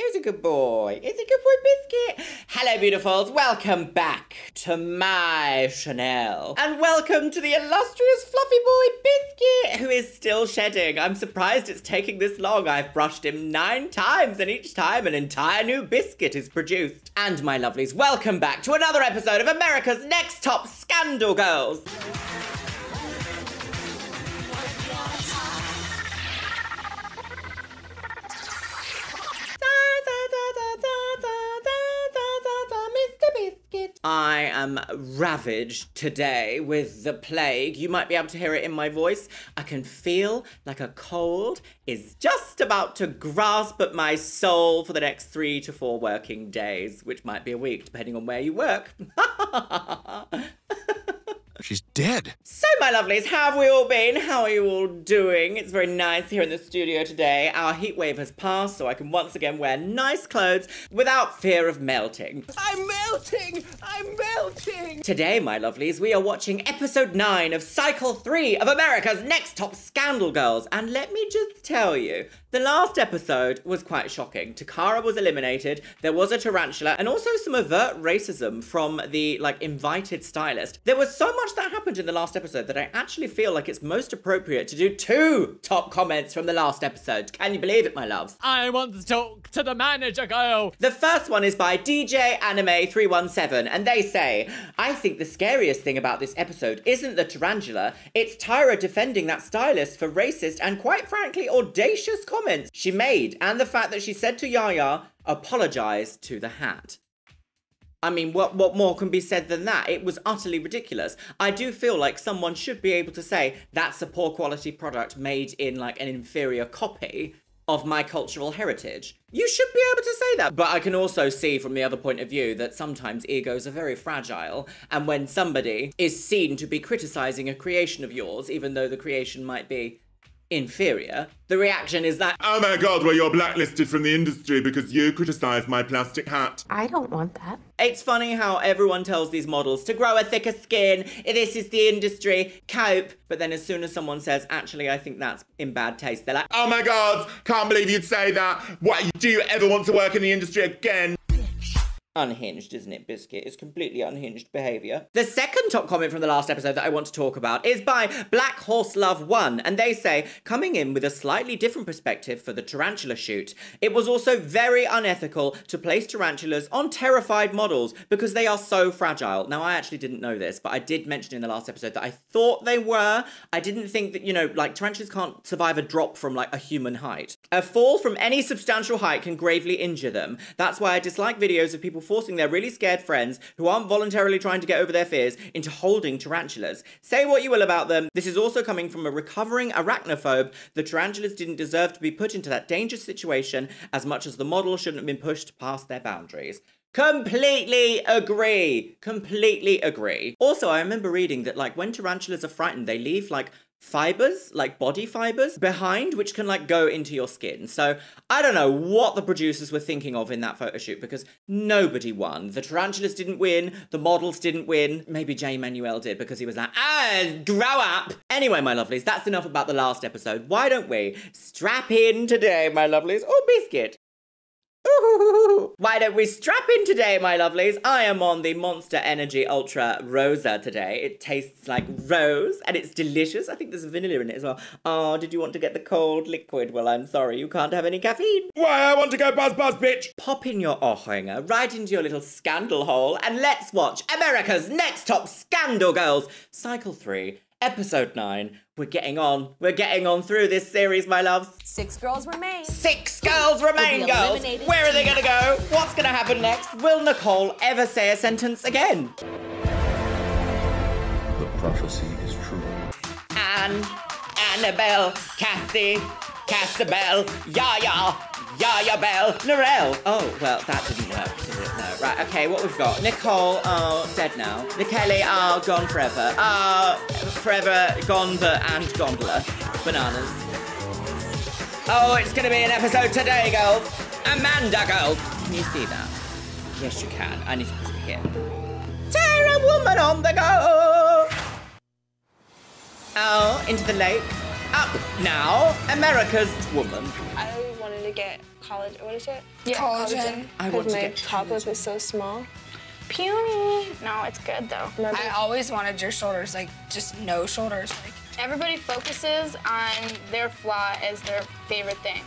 Who's a good boy? Is a good boy Biscuit? Hello, beautifuls. Welcome back to my Chanel. And welcome to the illustrious fluffy boy Biscuit, who is still shedding. I'm surprised it's taking this long. I've brushed him nine times, and each time an entire new biscuit is produced. And my lovelies, welcome back to another episode of America's Next Top Scandal Girls. I am ravaged today with the plague. You might be able to hear it in my voice. I can feel like a cold is just about to grasp at my soul for the next three to four working days, which might be a week, depending on where you work. She's dead. So, my lovelies, how have we all been? How are you all doing? It's very nice here in the studio today. Our heat wave has passed, so I can once again wear nice clothes without fear of melting. I'm melting! I'm melting! Today, my lovelies, we are watching episode 9 of cycle 3 of America's Next Top Scandal Girls. And let me just tell you, the last episode was quite shocking. Toccara was eliminated, there was a tarantula, and also some overt racism from the, like, invited stylist. There was so much that happened in the last episode that I actually feel like it's most appropriate to do two top comments from the last episode. Can you believe it, my loves? I want to talk to the manager girl. The first one is by DJ Anime 317, and they say, I think the scariest thing about this episode isn't the tarantula, it's Tyra defending that stylist for racist and quite frankly audacious comments comments she made and the fact that she said to Yaya, apologize to the hat. I mean, what, what more can be said than that? It was utterly ridiculous. I do feel like someone should be able to say that's a poor quality product made in like an inferior copy of my cultural heritage. You should be able to say that. But I can also see from the other point of view that sometimes egos are very fragile. And when somebody is seen to be criticizing a creation of yours, even though the creation might be inferior, the reaction is that, Oh my god, well, you're blacklisted from the industry because you criticised my plastic hat. I don't want that. It's funny how everyone tells these models to grow a thicker skin, this is the industry, cope. But then as soon as someone says, actually, I think that's in bad taste, they're like, Oh my god, can't believe you'd say that. What, do you ever want to work in the industry again? Unhinged, isn't it, Biscuit? It's completely unhinged behaviour. The second top comment from the last episode that I want to talk about is by Black Horse Love 1, and they say, coming in with a slightly different perspective for the tarantula shoot, it was also very unethical to place tarantulas on terrified models because they are so fragile. Now, I actually didn't know this, but I did mention in the last episode that I thought they were. I didn't think that, you know, like tarantulas can't survive a drop from like a human height. A fall from any substantial height can gravely injure them. That's why I dislike videos of people forcing their really scared friends who aren't voluntarily trying to get over their fears into holding tarantulas. Say what you will about them, this is also coming from a recovering arachnophobe. The tarantulas didn't deserve to be put into that dangerous situation as much as the model shouldn't have been pushed past their boundaries. Completely agree. Completely agree. Also, I remember reading that, like, when tarantulas are frightened, they leave, like, fibers, like body fibers, behind, which can like go into your skin. So I don't know what the producers were thinking of in that photo shoot because nobody won. The tarantulas didn't win, the models didn't win. Maybe Jay Manuel did because he was like, ah, grow up. Anyway, my lovelies, that's enough about the last episode. Why don't we strap in today, my lovelies? Oh, biscuit. Ooh, why don't we strap in today, my lovelies? I am on the Monster Energy Ultra Rosa today. It tastes like rose and it's delicious. I think there's vanilla in it as well. Oh, did you want to get the cold liquid? Well, I'm sorry, you can't have any caffeine. Why, I want to go buzz buzz, bitch! Pop in your Ohrhanger right into your little scandal hole and let's watch America's Next Top Scandal Girls, Cycle 3, Episode 9. We're getting on. We're getting on through this series, my loves. Six girls remain. Six girls remain, girls. Where are they gonna go? What's gonna happen next? Will Nicole ever say a sentence again? The prophecy is true. Anne, Annabelle, Cassie, Cassabelle, Yaya, Yaya Bell, Norelle. Oh, well, that didn't work, did it? No. Right, okay, what we've got? Nicole, oh, dead now. Nikele, oh, gone forever. Uh, forever gone, and gondola. Bananas. Oh, it's gonna be an episode today, girls. Amanda, girls. Can you see that? Yes, you can. I need to put it here. Tear a woman on the go. Oh, into the lake. Up now, America's woman. I wanted to get college. What is it? Collagen. I want to my get top lip is so small. Puny. No, it's good though. Remember? I always wanted your shoulders, like just no shoulders. Like Everybody focuses on their flaw as their favorite thing.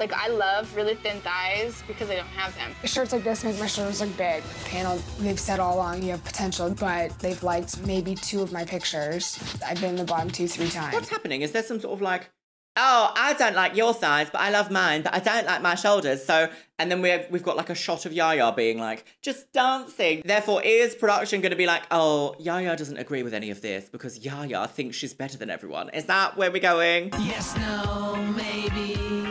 Like I love really thin thighs because I don't have them. shirts like this make my shoulders look big. Panel, they've said all along you have potential, but they've liked maybe two of my pictures. I've been in the bottom two three times. What's happening? Is there some sort of like, oh, I don't like your thighs, but I love mine, but I don't like my shoulders. So, and then we've we've got like a shot of Yaya being like just dancing. Therefore, is production going to be like, oh, Yaya doesn't agree with any of this because Yaya thinks she's better than everyone? Is that where we're going? Yes, no, maybe.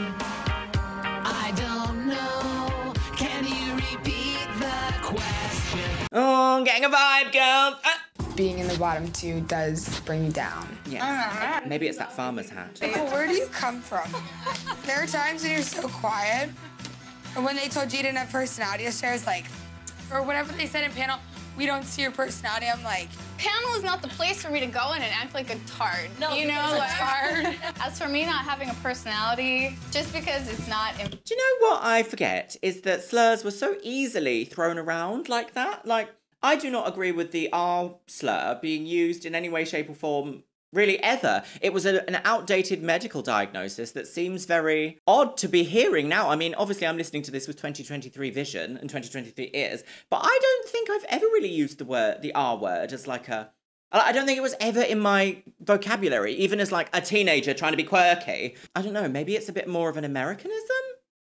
Oh, getting a vibe, girls. Ah. Being in the bottom two does bring you down. Yes. Maybe it's that farmer's hat. Well, where do you come from? There are times when you're so quiet. And when they told you you didn't have personality yesterday, I was like, or whatever they said in panel, we don't see your personality. I'm like, Panel is not the place for me to go in and act like a tard. No, you know, like, hard. as for me not having a personality, just because it's not. In- Do you know what I forget is that slurs were so easily thrown around like that? Like, I do not agree with the R slur being used in any way, shape, or form, really ever. It was a, an outdated medical diagnosis that seems very odd to be hearing now. I mean, obviously, I'm listening to this with 2023 vision and 2023 ears, but I don't think I've ever really used the word, the R word, as like a. I don't think it was ever in my vocabulary, even as like a teenager trying to be quirky. I don't know, maybe it's a bit more of an Americanism?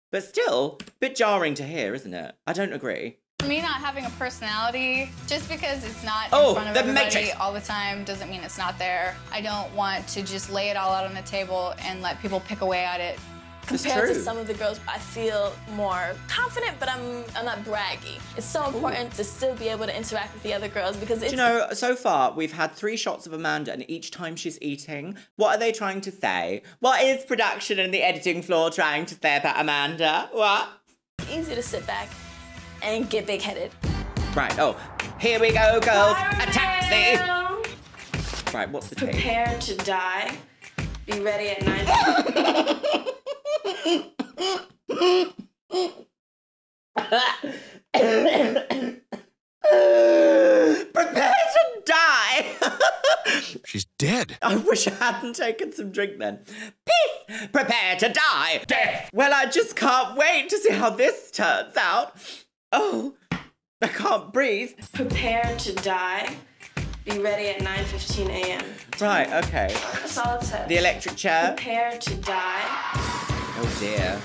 But still, a bit jarring to hear, isn't it? I don't agree. For me not having a personality, just because it's not Oh, in front of the everybody Matrix. all the time doesn't mean it's not there. I don't want to just lay it all out on the table and let people pick away at it. Compared to some of the girls, I feel more confident, but I'm I'm not braggy. It's so important to still be able to interact with the other girls because it's Do you know, so far we've had three shots of Amanda, and each time she's eating, what are they trying to say? What is production and the editing floor trying to say about Amanda? What? easy to sit back and get big headed. Right, oh, here we go, girls. A taxi. Right, what's the tape? Prepare to die. Be ready at nine. Prepare to die. She's dead. I wish I hadn't taken some drink then. Peace! Prepare to die! Death! Well, I just can't wait to see how this turns out. Oh, I can't breathe. Prepare to die. Be ready at 9:15 a.m. Right, okay. That's all it says. The electric chair. Prepare to die. Oh dear.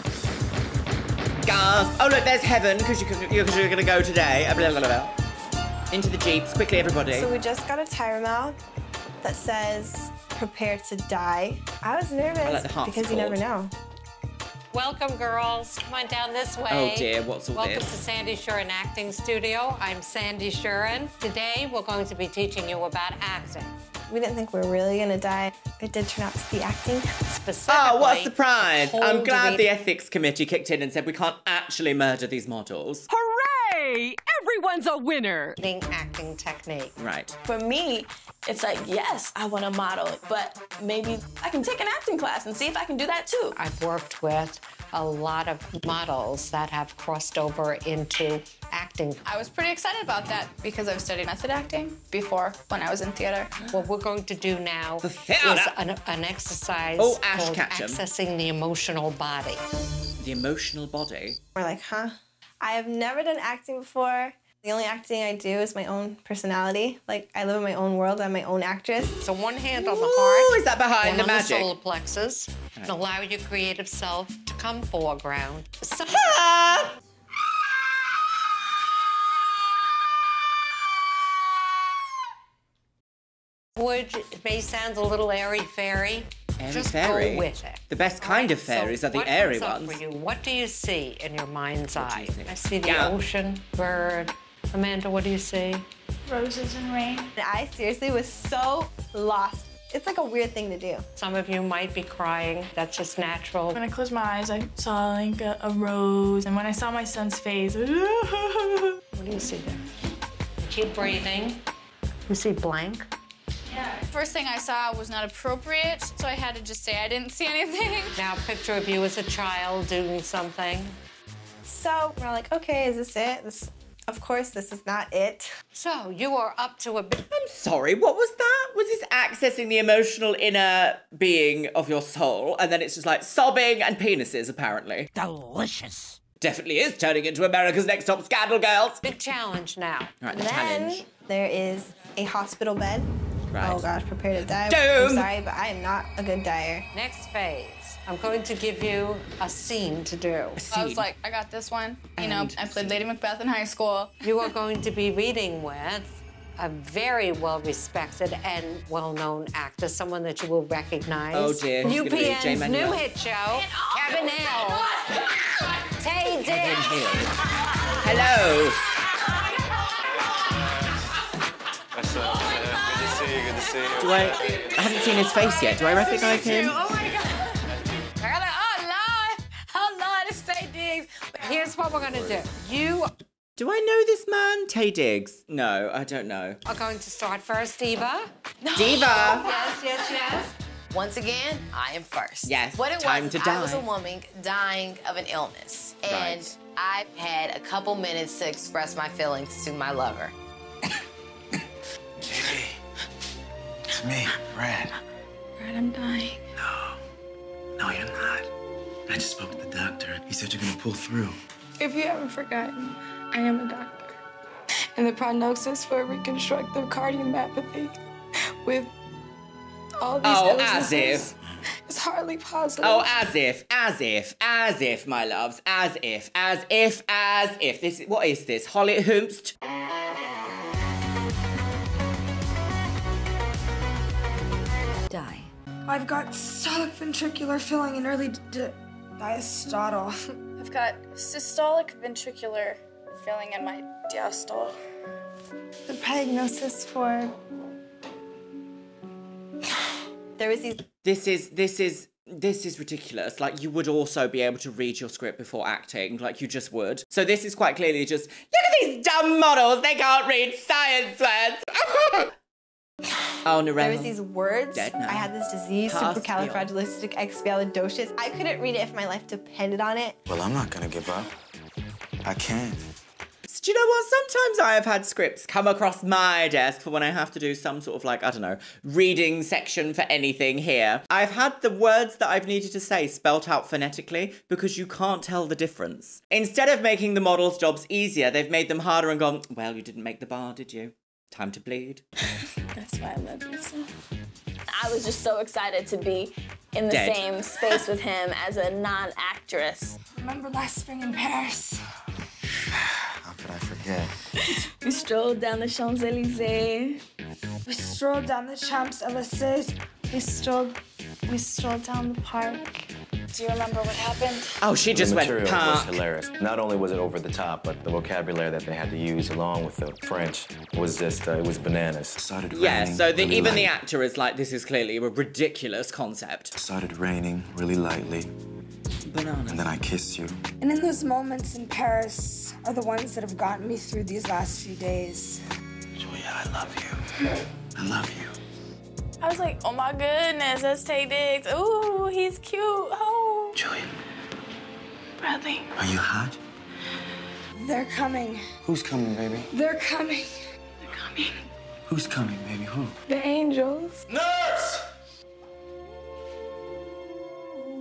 Gasp! Oh look, there's heaven because you, you're, you're gonna go today. Uh, Blah, blah, blah, blah. Into the jeeps, quickly, everybody. So we just got a tire mouth that says prepare to die. I was nervous like the because you never know. Welcome, girls. Come on down this oh, way. Oh, dear, what's all Welcome this? to Sandy Shuren Acting Studio. I'm Sandy Shuren. Today, we're going to be teaching you about acting. We didn't think we were really gonna die. It did turn out to be acting. Specifically, Oh, what a surprise! I'm glad the ethics committee kicked in and said we can't actually murder these models. Hooray! Everyone's a winner. acting technique. Right. For me, it's like, yes, I want to model, but maybe I can take an acting class and see if I can do that too. I've worked with a lot of models that have crossed over into acting. I was pretty excited about that because I've studied method acting before when I was in theater. What we're going to do now is an, an exercise Oh, Ash called Ketchum. accessing the emotional body. The emotional body. We're like, huh? I have never done acting before. The only acting I do is my own personality. Like I live in my own world. I'm my own actress. So one hand on the Ooh, heart. is that behind one the on the solar plexus. And allow your creative self to come foreground. So-! Which it may sound a little airy fairy. Airy Just fairy? go with it. The best kind of fairies So are the airy ones. For you? What do you see in your mind's What eye? you? I see the Yeah. ocean, bird. Amanda, what do you see? Roses and rain. I seriously was so lost. It's like a weird thing to do. Some of you might be crying. That's just natural. When I closed my eyes, I saw like a, a rose, and when I saw my son's face, What do you see there? Keep breathing. You see blank. Yeah, first thing I saw was not appropriate, so I had to just say I didn't see anything. Now, picture of you as a child doing something. So we're like, okay, is this it? This, of course, this is not it. So you are up to a bit. I'm sorry, what was that? Was this accessing the emotional inner being of your soul? And then it's just like sobbing and penises, apparently. Delicious. Definitely is turning into America's Next Top Scandal Girls. Big challenge now. All right, the Then challenge. there is a hospital bed. Oh right. Oh gosh, prepare to die. Doom. I'm sorry, but I am not a good dyer. Next phase. I'm going to give you a scene to do. I was like, I got this one. You know, I played Lady Macbeth in high school. You are going to be reading with a very well-respected and well-known actor, someone that you will recognize. Oh, dear. Who's gonna be it? Jay UPN's Manuel? new hit show, Kevin Hill. Taye Kevin Dick. Hill. Hello. Do I? I haven't seen his face yet. Do I recognize him? Oh my god. I oh Lord, oh Lord, it's Taye Diggs. Here's what we're gonna do. You Do I know this man? Taye Diggs? No, I don't know. are going to start first, Diva. No. Diva. Yes, yes, yes. Once again, I am first. Yes, What it time was, to I was a woman dying of an illness, and Right. I had a couple minutes to express my feelings to my lover. It's me, Brad. Brad, I'm dying. No, No, you're not. I just spoke with the doctor. He said you're gonna pull through. If you haven't forgotten, I am a doctor. And the prognosis for reconstructive cardiomyopathy with all these Oh, as if. It's hardly possible. Oh, as if, as if, as if, my loves, as if, as if, as if. This, what is this? Holly Hoomst? I've got systolic ventricular filling and early d- d- diastole. I've got systolic ventricular filling in my diastole. The prognosis for. There was these. This is, this is, this is ridiculous. Like, you would also be able to read your script before acting, like you just would. So this is quite clearly just, look at these dumb models, they can't read science words. oh, Norelle. There was these words. I had this disease, Past supercalifragilisticexpialidocious. I couldn't read it if my life depended on it. Well, I'm not gonna give up. I can't. So do you know what? Sometimes I have had scripts come across my desk for when I have to do some sort of like, I don't know, reading section for anything here. I've had the words that I've needed to say spelt out phonetically because you can't tell the difference. Instead of making the models' jobs easier, they've made them harder and gone, well, you didn't make the bar, did you? Time to bleed. That's why I love you so. I was just so excited to be in the Dead. same space with him as a non-actress. Remember last spring in Paris? How could I forget? We strolled down the Champs-Elysees. We strolled down the Champs Elysees. We strolled, we strolled down the park. Do you remember what happened? Oh, she just the went material was hilarious. Not only was it over the top, but the vocabulary that they had to use along with the French was just, uh, it was bananas. Started Yeah, so the, really even the actor is like, this is clearly a ridiculous concept. Started raining really lightly, Banana. and then I kissed you. And in those moments in Paris are the ones that have gotten me through these last few days. Julia, I love you. I love you. I was like, oh my goodness, that's Taye Diggs. Ooh, he's cute. Oh. Julia, Bradley. are you hot? They're coming. Who's coming, baby? They're coming. They're coming. Who's coming, baby? Who? The angels. Nurse!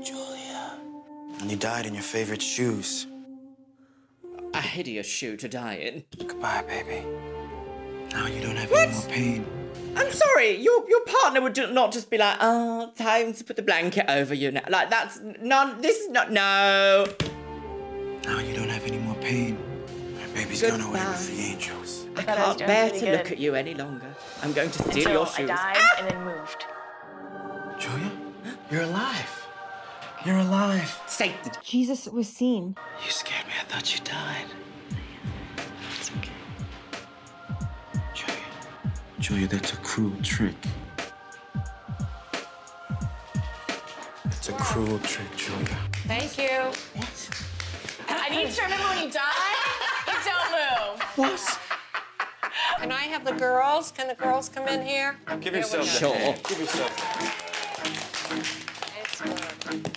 Julia. And you died in your favorite shoes. A hideous shoe to die in. Goodbye, baby. Now you don't have any more pain. I'm sorry, your your partner would not just be like, oh, time to put the blanket over you now. Like that's none. This is not no. Now you don't have any more pain. My baby's gone away with the angels. I I can't doing bear pretty to look at you any longer. I'm going to steal Until your I shoes. died ah! and then moved. Julia, you're alive. You're alive. Satan. Jesus was seen. You scared me. I thought you died. Julia, that's a cruel trick. It's a cruel trick, Julia. Thank you. What? I need to remember when you die, you don't move. What? Can I have the girls? Can the girls come in here? Give Here yourself go. a hand. Give yourself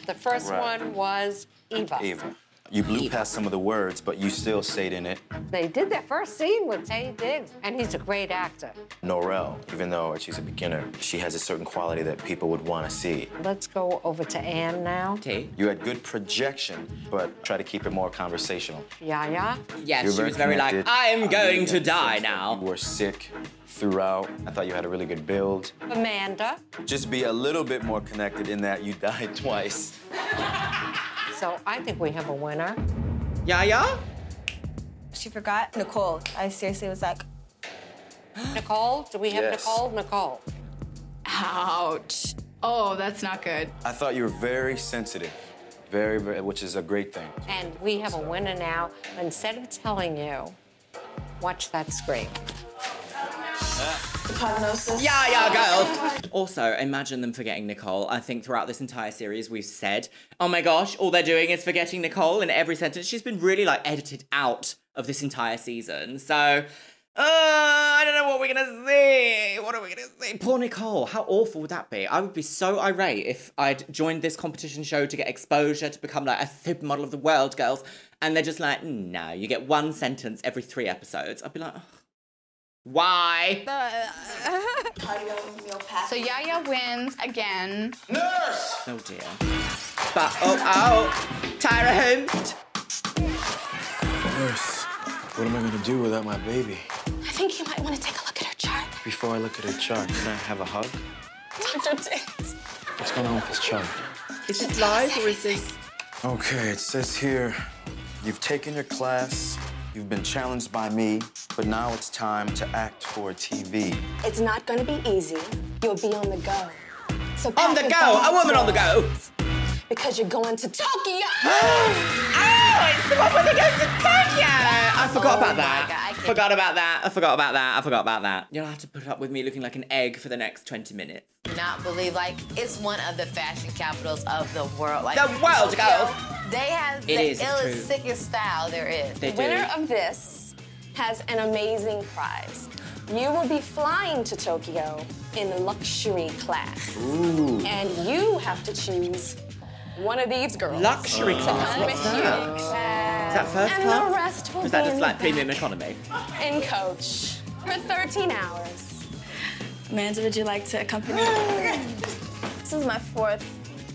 The first Right. one was Eva. Eva. You blew past some of the words, but you still stayed in it. They did their first scene with Taye Diggs, and he's a great actor. Norelle, even though she's a beginner, she has a certain quality that people would want to see. Let's go over to Anne now. T. You had good projection, but try to keep it more conversational. Yeah, yeah. Yes, You're she was very like. I'm going to die now. You were sick throughout. I thought you had a really good build. Amanda. Just be a little bit more connected in that you died twice. So I think we have a winner. Yaya? She forgot Nicole. I seriously was like, Nicole, do we have Yes. Nicole? Nicole. Ouch. Oh, that's not good. I thought you were very sensitive, very, very, which is a great thing. And we have a winner now. Instead of telling you, watch that screen. Prognosis. Yeah, yeah, girls. Also, imagine them forgetting Nicole. I think throughout this entire series, we've said, oh my gosh, all they're doing is forgetting Nicole in every sentence. She's been really like edited out of this entire season. So, uh, I don't know what we're gonna see. What are we gonna see? Poor Nicole. How awful would that be? I would be so irate if I'd joined this competition show to get exposure to become like a supermodel of the world, girls. And they're just like, no, you get one sentence every three episodes. I'd be like, "Ugh. Why? Uh, so Yaya wins again. Nurse! Oh dear. But oh oh, Tyra Holmes. Nurse, what am I gonna do without my baby? I think you might want to take a look at her chart. Before I look at her chart, can I have a hug? Dr. Tate. What's going on with this chart? Is this live or is this? Okay, it says here, you've taken your class, you've been challenged by me, but now it's time to act for TV. It's not going to be easy. You'll be on the go. So On the go, a bags woman on the go. Because you're going to Tokyo. Oh, it's the one where they go to Tokyo. I forgot Oh about that. God, I forgot about that. I forgot about that. I forgot about that. You'll have to put up with me looking like an egg for the next 20 minutes. Not believe like it's one of the fashion capitals of the world. Like The world, Tokyo, girls. They have It the is, illest, sickest style there is. They The do. winner of this has an amazing prize. You will be flying to Tokyo in luxury class. Ooh. And you have to choose one of these girls. Luxury class, Come what's with that? you. Is that first and class? the rest will Or is that be just like premium economy? in coach for 13 hours. Amanda, would you like to accompany me? this is my fourth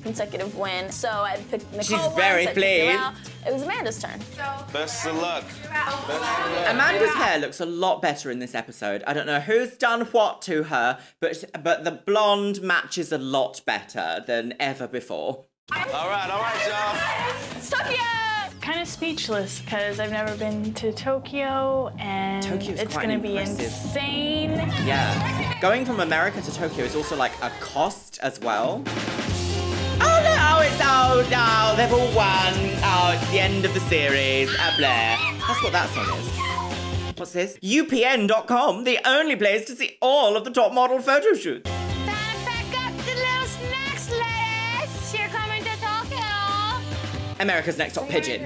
consecutive win, so I picked Nicole She's once, very I pleased. It was Amanda's turn. Best of luck. Amanda's hair looks a lot better in this episode. I don't know who's done what to her, but but the blonde matches a lot better than ever before. All right, all right, y'all. Tokyo! Kind of speechless because I've never been to Tokyo and Tokyo's it's gonna be insane. Yeah. Going from America to Tokyo is also like a cost as well. Oh no, oh it's oh no, they've all won. Oh, it's the end of the series. Ah, Blair. That's what that song is. What's this? UPN.com, the only place to see all of the top model photo shoots. America's Next Top Pigeon.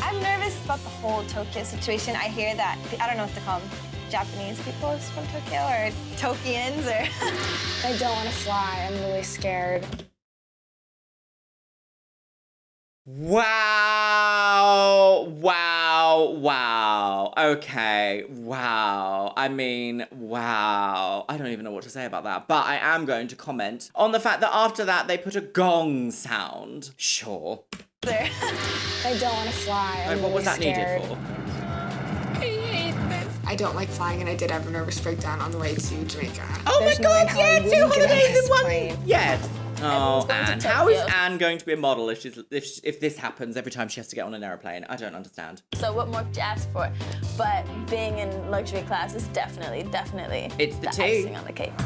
I'm nervous about the whole Tokyo situation. I hear that, I don't know what to call them, Japanese people from Tokyo or Tokians or. I don't want to fly. I'm really scared. Wow, wow, wow. Okay, wow. I mean, wow. I don't even know what to say about that. But I am going to comment on the fact that after that they put a gong sound. Sure. I don't want to fly. I'm Like, what was that really needed for? I hate this. I don't like flying, and I did have a nervous breakdown on the way to Jamaica. Oh There's my god, in hell yeah, two holidays in this one. plane. Yes. Oh, Everyone's to Anne. How is Anne going to be a model if she's if if this happens every time she has to get on an airplane? I don't understand. So what more could you ask for? But being in luxury class is definitely, definitely It's the tea. icing on the cake.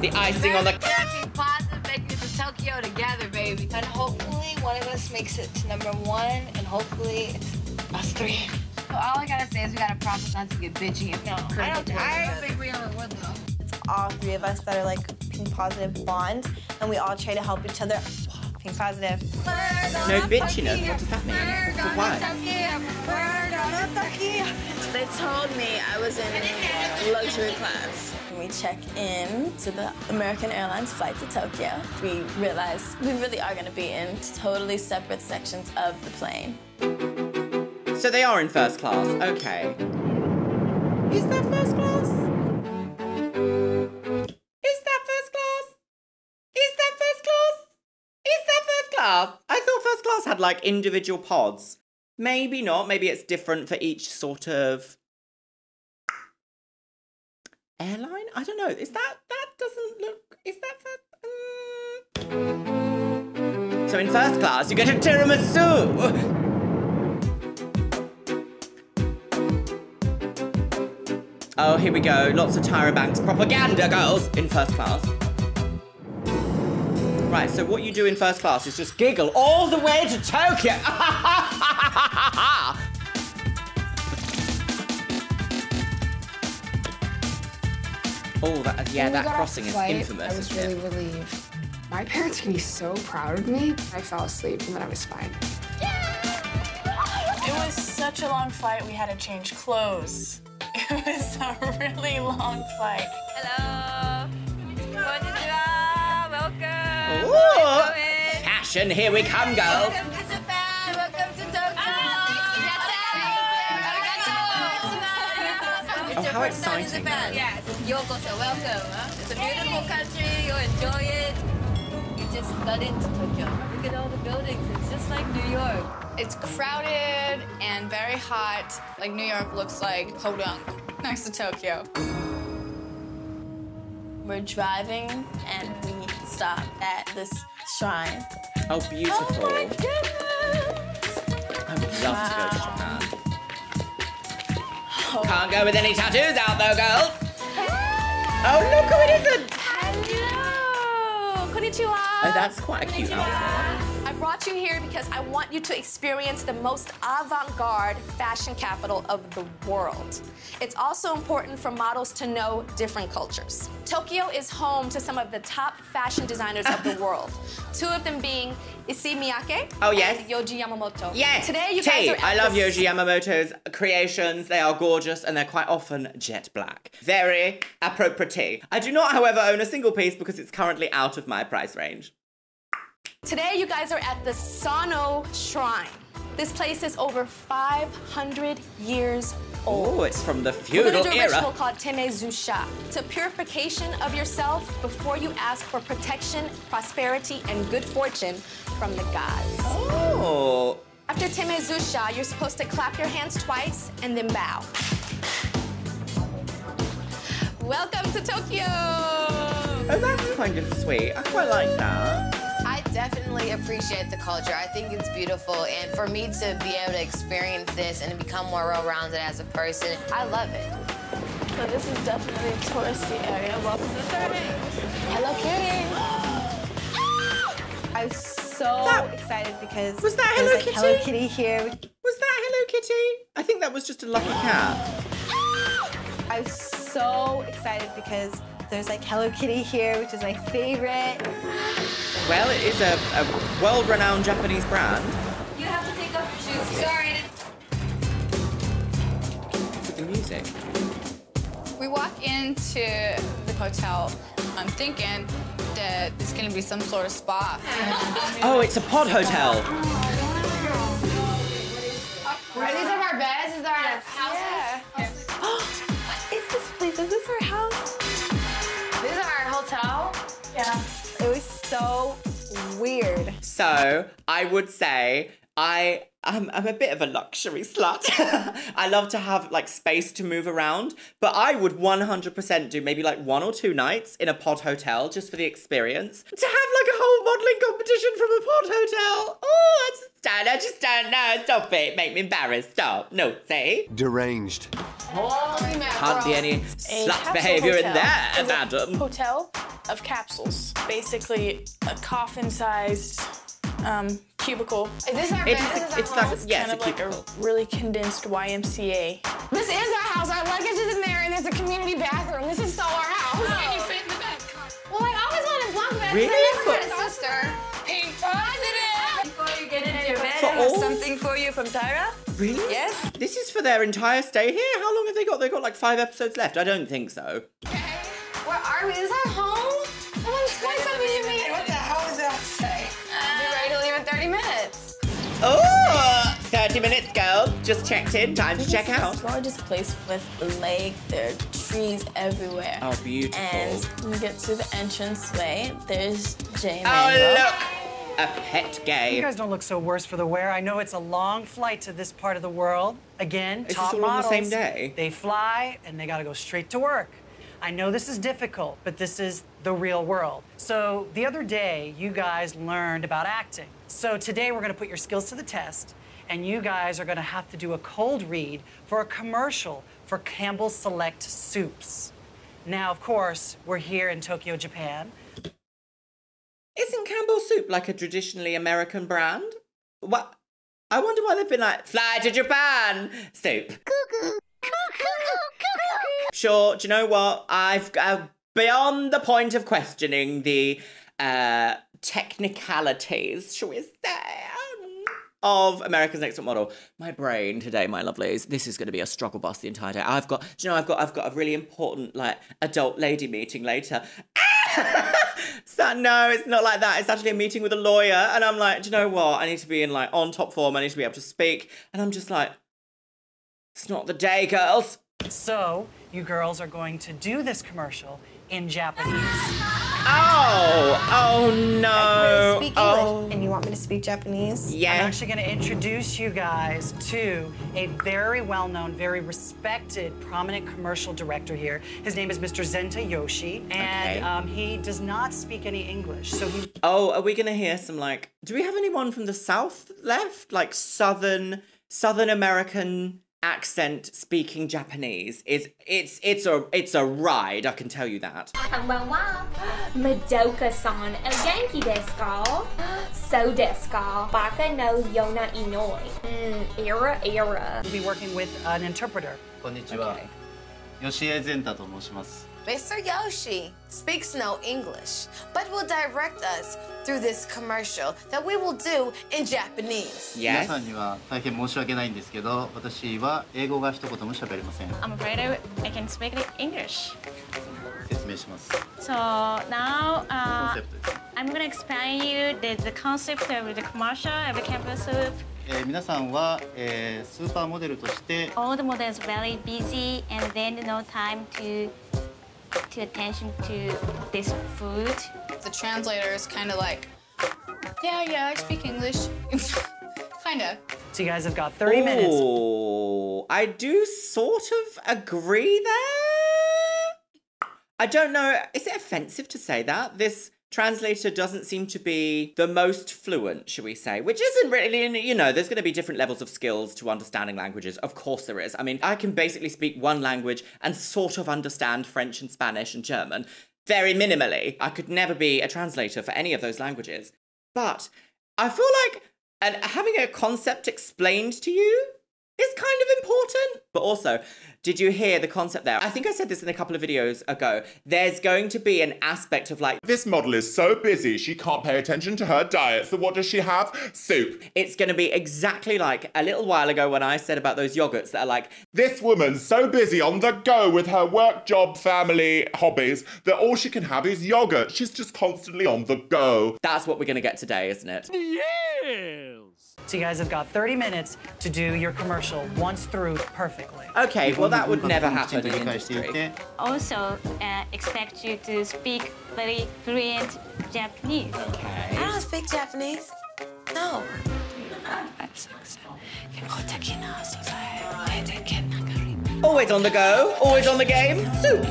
The icing on the Acting positive, making it to Tokyo together, baby. And hopefully one of us makes it to number one, and hopefully it's us three. So all I gotta say is we gotta promise not to get bitchy and No, I don't- I don't think we ever would though. It's all three of us that are like pink positive bond, and we all try to help each other. Think positive. No bitchiness. What does that mean? What's the word? They told me I was in luxury class. When we check in to the American Airlines flight to Tokyo, we realize we really are going to be in totally separate sections of the plane. So they are in first class. Okay. Is that first class? Had like individual pods. Maybe not. Maybe it's different for each sort of airline. I don't know. Is that that doesn't look? Is that? Mm. So in first class, you get a tiramisu. Oh, here we go. Lots of Tyra Banks propaganda girls in first class. Right, so what you do in first class is just giggle all the way to Tokyo. oh, that, yeah, When that crossing is flight, infamous. I was isn't really it? relieved. My parents can be so proud of me. I fell asleep and then I was fine. It was such a long flight, we had to change clothes. It was a really long flight. Hello. Konnichiwa. Welcome. Ooh, fashion, here we come, girls. Welcome to Japan. Welcome to Tokyo. Ah, oh, how exciting. Japan. Yes. Yokoso. Welcome. huh? It's a beautiful country. You'll enjoy it. You just got into Tokyo. Look at all the buildings. It's just like New York. It's crowded and very hot. Like New York looks like Podunk next to Tokyo. We're driving and we stop at this shrine. Oh, beautiful. Oh my I would love to go to Japan. Oh. Can't go with any tattoos out though, girls. Oh, look who it isn't. Hello! Konnichiwa! Oh, that's quite a cute outfit. I brought you here because I want you to experience the most avant-garde fashion capital of the world. It's also important for models to know different cultures. Tokyo is home to some of the top fashion designers of the world. Two of them being Issey Miyake Oh, yes. and Yohji Yamamoto. Yes. Today you T. guys are I love Yohji Yamamoto's creations. They are gorgeous and they're quite often jet black. Very appropriate. I do not, however, own a single piece because it's currently out of my price range. Today, you guys are at the Sano Shrine. This place is over 500 years old. Oh, it's from the We're gonna feudal do a ritual called Temezusha. It's a purification of yourself before you ask for protection, prosperity, and good fortune from the gods. Oh. After Temezusha, you're supposed to clap your hands twice and then bow. Welcome to Tokyo! Oh, that's kind of sweet. I quite like that. I definitely appreciate the culture. I think it's beautiful. And for me to be able to experience this and become more well rounded as a person, I love it. So this is definitely a touristy area. Welcome to the Survey. Hello Kitty. I'm so excited because Was that Hello like Kitty? Hello Kitty here. Was that Hello Kitty? I think that was just a lucky cat. I'm so excited because there's like Hello Kitty here, which is my favorite. Well, it is a, a world-renowned Japanese brand. You have to take off your shoes. Sorry. With the music. We walk into the hotel. I'm thinking that it's gonna be some sort of spa. Oh, it's a pod hotel. Are these our beds? Is that our houses? what So I would say I I'm, I'm a bit of a luxury slut. I love to have like space to move around, but I would 100% do maybe like one or two nights in a pod hotel just for the experience. To have like a whole modeling competition from a pod hotel. Oh, I just don't, I just don't know. Stop it. Make me embarrassed. Stop. No, say. Deranged. Can't be any slut capsule behavior in hotel there, is a madam. Hotel of capsules. Basically, a coffin-sized um, cubicle. Is this our It bed? is This is a- our it's like- house? yeah, it's kind a of like cubicle. a really condensed YMCA. This is our house. Our luggage is in there, and there's a community bathroom. This is so our house. Can you fit in the bed? Well, I always wanted bunk beds. Really? I never had a sister. Pink. Oh, I have all? something for you from Tyra. Really? Yes. This is for their entire stay here? How long have they got? They've got like five episodes left. I don't think so. Where are we? Is that home? Someone explain something to me. Oh, 30 minutes, girls. Just checked in. Time to check out. Gorgeous place with a lake. There are trees everywhere. Oh, beautiful. And when you get to the entranceway, there's Jane. Oh, look. A pet gay. You guys don't look so worse for the wear. I know it's a long flight to this part of the world. Again, Is this top all on the same day? They fly and they got to go straight to work. I know this is difficult, but this is the real world. So the other day, you guys learned about acting. So today, we're going to put your skills to the test, and you guys are going to have to do a cold read for a commercial for Campbell's Select Soups. Now, of course, we're here in Tokyo, Japan. Isn't Campbell's soup like a traditionally American brand? What? I wonder why they've been like, fly to Japan soup. Sure, do you know what? I've uh, beyond the point of questioning the uh, technicalities, shall we say, of America's Next Top Model. My brain today, my lovelies, this is going to be a struggle bus the entire day. I've got, you know, I've got, I've got a really important like adult lady meeting later. So, no, it's not like that. It's actually a meeting with a lawyer. And I'm like, do you know what? I need to be in like on top form. I need to be able to speak. And I'm just like, it's not the day, girls. So, you girls are going to do this commercial in Japanese. Oh, oh no. speak English, Oh. and you want me to speak Japanese? I'm actually going to introduce you guys to a very well-known, very respected, prominent commercial director here. His name is Mr. Zenta Yoshi, and Okay. um, he does not speak any English. So he Oh, are we gonna hear some like? Do we have anyone from the south left? Like southern, Southern American accent speaking Japanese? Is it's it's a it's a ride. I can tell you that. こんばんは。Madoka-san, o Yankee desu ka? So desu ka? Baka no Yona Inoi. Mm, era, era. will be working with an interpreter. こんにちは。吉江善太と申します。 Mr. Yoshi speaks no English, but will direct us through this commercial that we will do in Japanese. 皆さんには大変申し訳ないんですけど、私は英語が一言も喋れません。 I'm afraid I, I can speak English. 説明します。 So now コン uh, セプトです。 I'm gonna explain you the, the concept of the commercial of the campus soup. えー皆さんは、えースーパーモデルとして、 All the models very busy and then no time to to attention to this food. The translator is kind of like, yeah, yeah, I speak English. kind of. So you guys have got 30 minutes. Oh, I do sort of agree there. I don't know. Is it offensive to say that? This translator doesn't seem to be the most fluent, should we say, which isn't really, you know, there's going to be different levels of skills to understanding languages. Of course there is. I mean, I can basically speak one language and sort of understand French and Spanish and German very minimally. I could never be a translator for any of those languages. But I feel like and having a concept explained to you is kind of important. But also, did you hear the concept there? I think I said this in a couple of videos ago. There's going to be an aspect of like This model is so busy she can't pay attention to her diet. So what does she have? Soup. it's going to be exactly like a little while ago when I said about those yogurts that are like This woman's so busy on the go with her work, job, family, hobbies that all she can have is yogurt. She's just constantly on the go. That's what we're going to get today, isn't it? So you guys have got 30 minutes to do your commercial once through perfectly. Okay, well that would never happen in industry. Also, uh, expect you to speak very fluent Japanese. Okay. I don't speak Japanese. No. Always on the go, always on the game. Soup.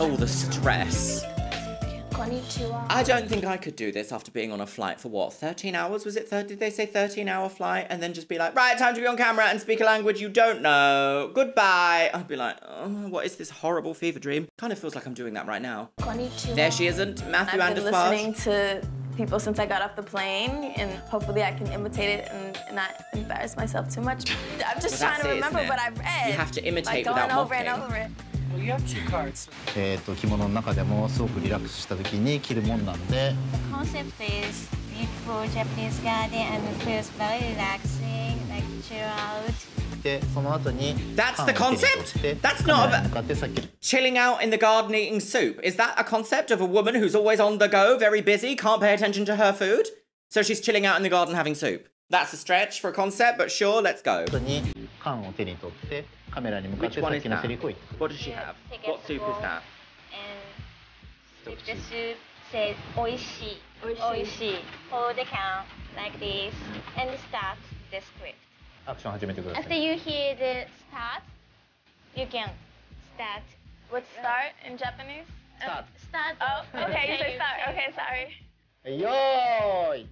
Oh, the stress. Konnichiwa. I don't think I could do this after being on a flight for what, 13 hours? Was it 30? Did they say 13 hour flight? And then just be like, right, time to be on camera and speak a language you don't know. Goodbye. I'd be like, oh, what is this horrible fever dream? Kind of feels like I'm doing that right now. Konnichiwa. There she isn't, Matthew I've been listening to people since I got off the plane, and hopefully I can imitate it and, and not embarrass myself too much. I'm just Well, trying to remember what I've read. You have to imitate like going without over and over it. Well, you have two cards. えー、と着物の中でもすごくリラックスした時に着るもんなんで、 The concept is beautiful Japanese garden and it feels very relaxing, like chill out. でその後に That's 缶 the を手に concept? 取って That's カメ not ラ a- に向かってさっき Chilling out in the garden eating soup. Is that a concept of a woman who's always on the go, very busy, can't pay attention to her food? So she's chilling out in the garden having soup. That's a stretch for a concept, but sure, let's go. 後に缶を手に取って カメラに向かっ Which てさ one っ is きの that? セリフを言って What does she have? What soup is that? And with the soup says oishi, oishi. Hold the can like this and start the script. アクション始めてくださ After い you hear the start, you can start. What's start in Japanese? Start. Start. Oh, okay, you say start. Okay, sorry. よーい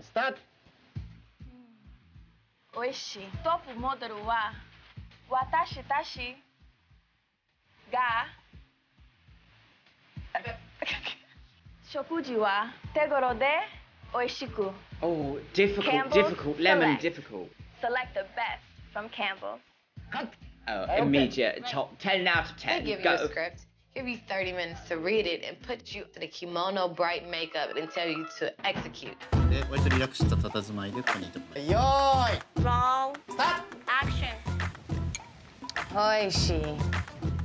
スタート美味しい。トップモデルは 私たちが食事は手頃で美味しく Oh, difficult, Campbell's difficult, lemon, Select. difficult. select the best from Campbell's. Oh, immediate. Top 10 out of They 10. give you Go. a script, give you 30 minutes to read it, and put you in a kimono, bright makeup, and tell you to execute. で割とリラックスした佇まいでここにいてもらうよーい Oishi.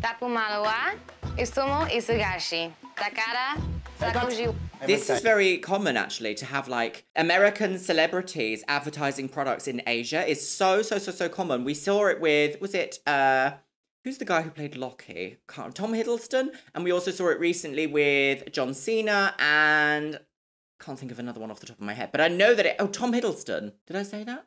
Tapumalo Isumo Isugashi. Takara Sakuji. This is very common actually to have like American celebrities advertising products in Asia is so so so so common. We saw it with was it uh who's the guy who played Loki? Can't- Tom Hiddleston, and we also saw it recently with John Cena and can't think of another one off the top of my head, but I know that it oh Tom Hiddleston. Did I say that?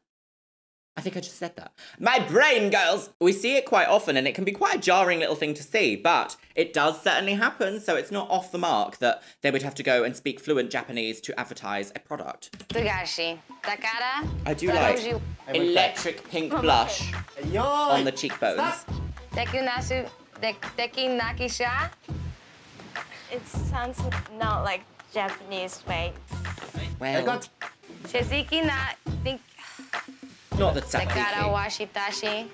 I think I just said that. My brain, girls! We see it quite often, and it can be quite a jarring little thing to see, but it does certainly happen, so it's not off the mark that they would have to go and speak fluent Japanese to advertise a product. Sugashi. Takara I do like electric pink blush on the cheekbones. Tekinasu. Tekinakisha. It sounds not like Japanese way. Well, Shiziki na think not No, that's a washi tashi.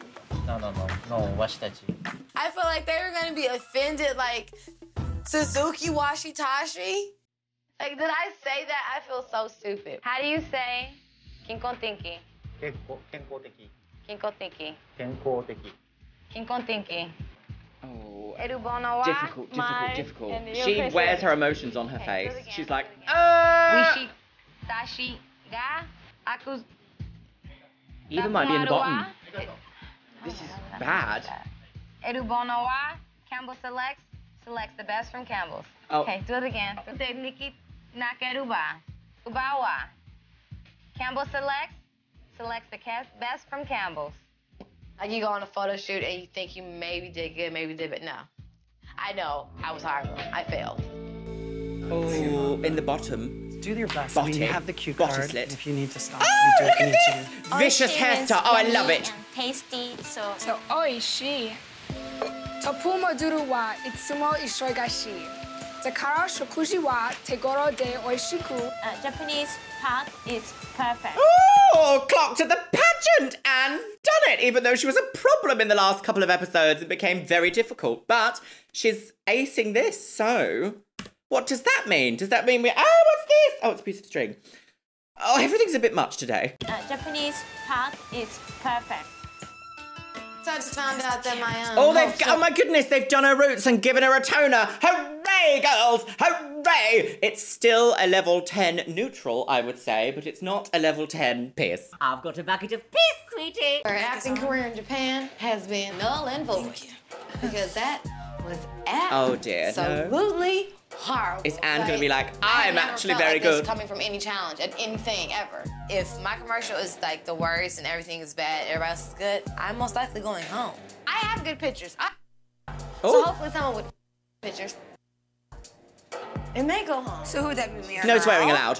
No, no, no. No, washitashi. I feel like they were going to be offended, like, Suzuki washi tashi. Like, did I say that? I feel so stupid. How do you say kinkontinki? Kenkoteki. Kinkoteki. Kenkoteki. Kinkoteki. Oh, difficult, difficult, difficult. She wears her emotions on her face. She's like, ah! Washi, tashi ga aku. Wishi tashi ga aku. Either might be in the bottom. This is bad. Erubono wa Campbell selects selects the best from Campbell's. Oh. Okay, do it again. Techniki nakeruba. Ubawa. Campbell selects selects the best from Campbell's. Like you go on a photo shoot and you think you maybe did good, maybe did, but no. I know I was horrible. I failed. Oh, in the bottom. Do your best. I mean, you have the cue Body card. slit. If you need to stop, Oh, you do look if you at need to. Vicious hairstyle. Oh, I love it. Tasty. So So oishi. Topumo duru wa itsumo ishoigashi. Takara shokuji wa tegoro de oishiku. uh, Japanese part is perfect. Oh, clocked at the pageant and done it, even though she was a problem in the last couple of episodes. It became very difficult, but she's acing this, so what does that mean? Does that mean we. Oh, what's this? Oh, it's a piece of string. Oh, everything's a bit much today. Uh, Japanese part is perfect. So I just found out that my um. Oh, they've. hopes Oh my goodness, they've done her roots and given her a toner. Hooray, girls! Hooray! It's still a level 10 neutral, I would say, but it's not a level 10 pierce. I've got a bucket of piss, sweetie. Her acting career in Japan has been null and void because that was Oh dear, no. absolutely horrible. Is Anne gonna be like, I I'm never actually felt very like this good? coming from any challenge at anything ever. If my commercial is like the worst and everything is bad, everybody else is good, I'm most likely going home. I have good pictures. I, Oh. So hopefully someone would pictures. It may go home. So who would that be Mira No swearing Norelle? allowed.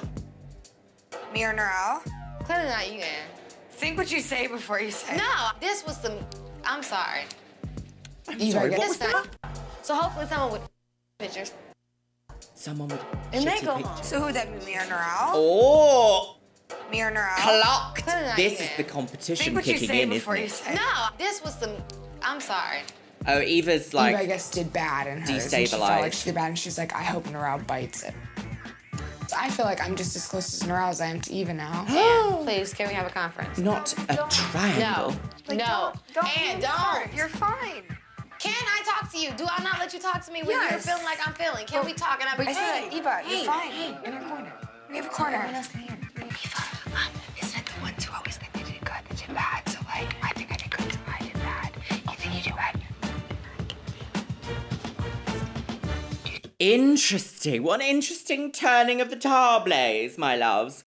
Mira Norelle? Clearly not you, Anne. Think what you say before you say. No, this was some. I'm sorry. I'm sorry, what was that? So hopefully someone with pictures. Someone would. And they go home. So who would that be Mira Norelle? Oh, Mira Norelle? clocked. This you, is the competition Think what you kicking in, before isn't it? No, this was the. I'm sorry. Oh, Eva's Eva, I like. guess, did bad in hers. and She felt like she did bad, and she's like, I hope Norelle bites it. I feel like I'm just as close to Norelle as I am to Eva now. Please, can we have a conference? Not a triangle. No. no. and don't. You're fine. Can I talk to you? Do I not let you talk to me when you're feeling like I'm feeling? Can we talk? And I'm But you hey, Eva, hey, you're fine. Hey. In our corner. We have a corner. Who else can hear? Eva, um, Isn't it the ones who always think they did good that did bad? So like, I think I did good, so I did bad. You think you did bad? Interesting. What an interesting turning of the tables, my loves.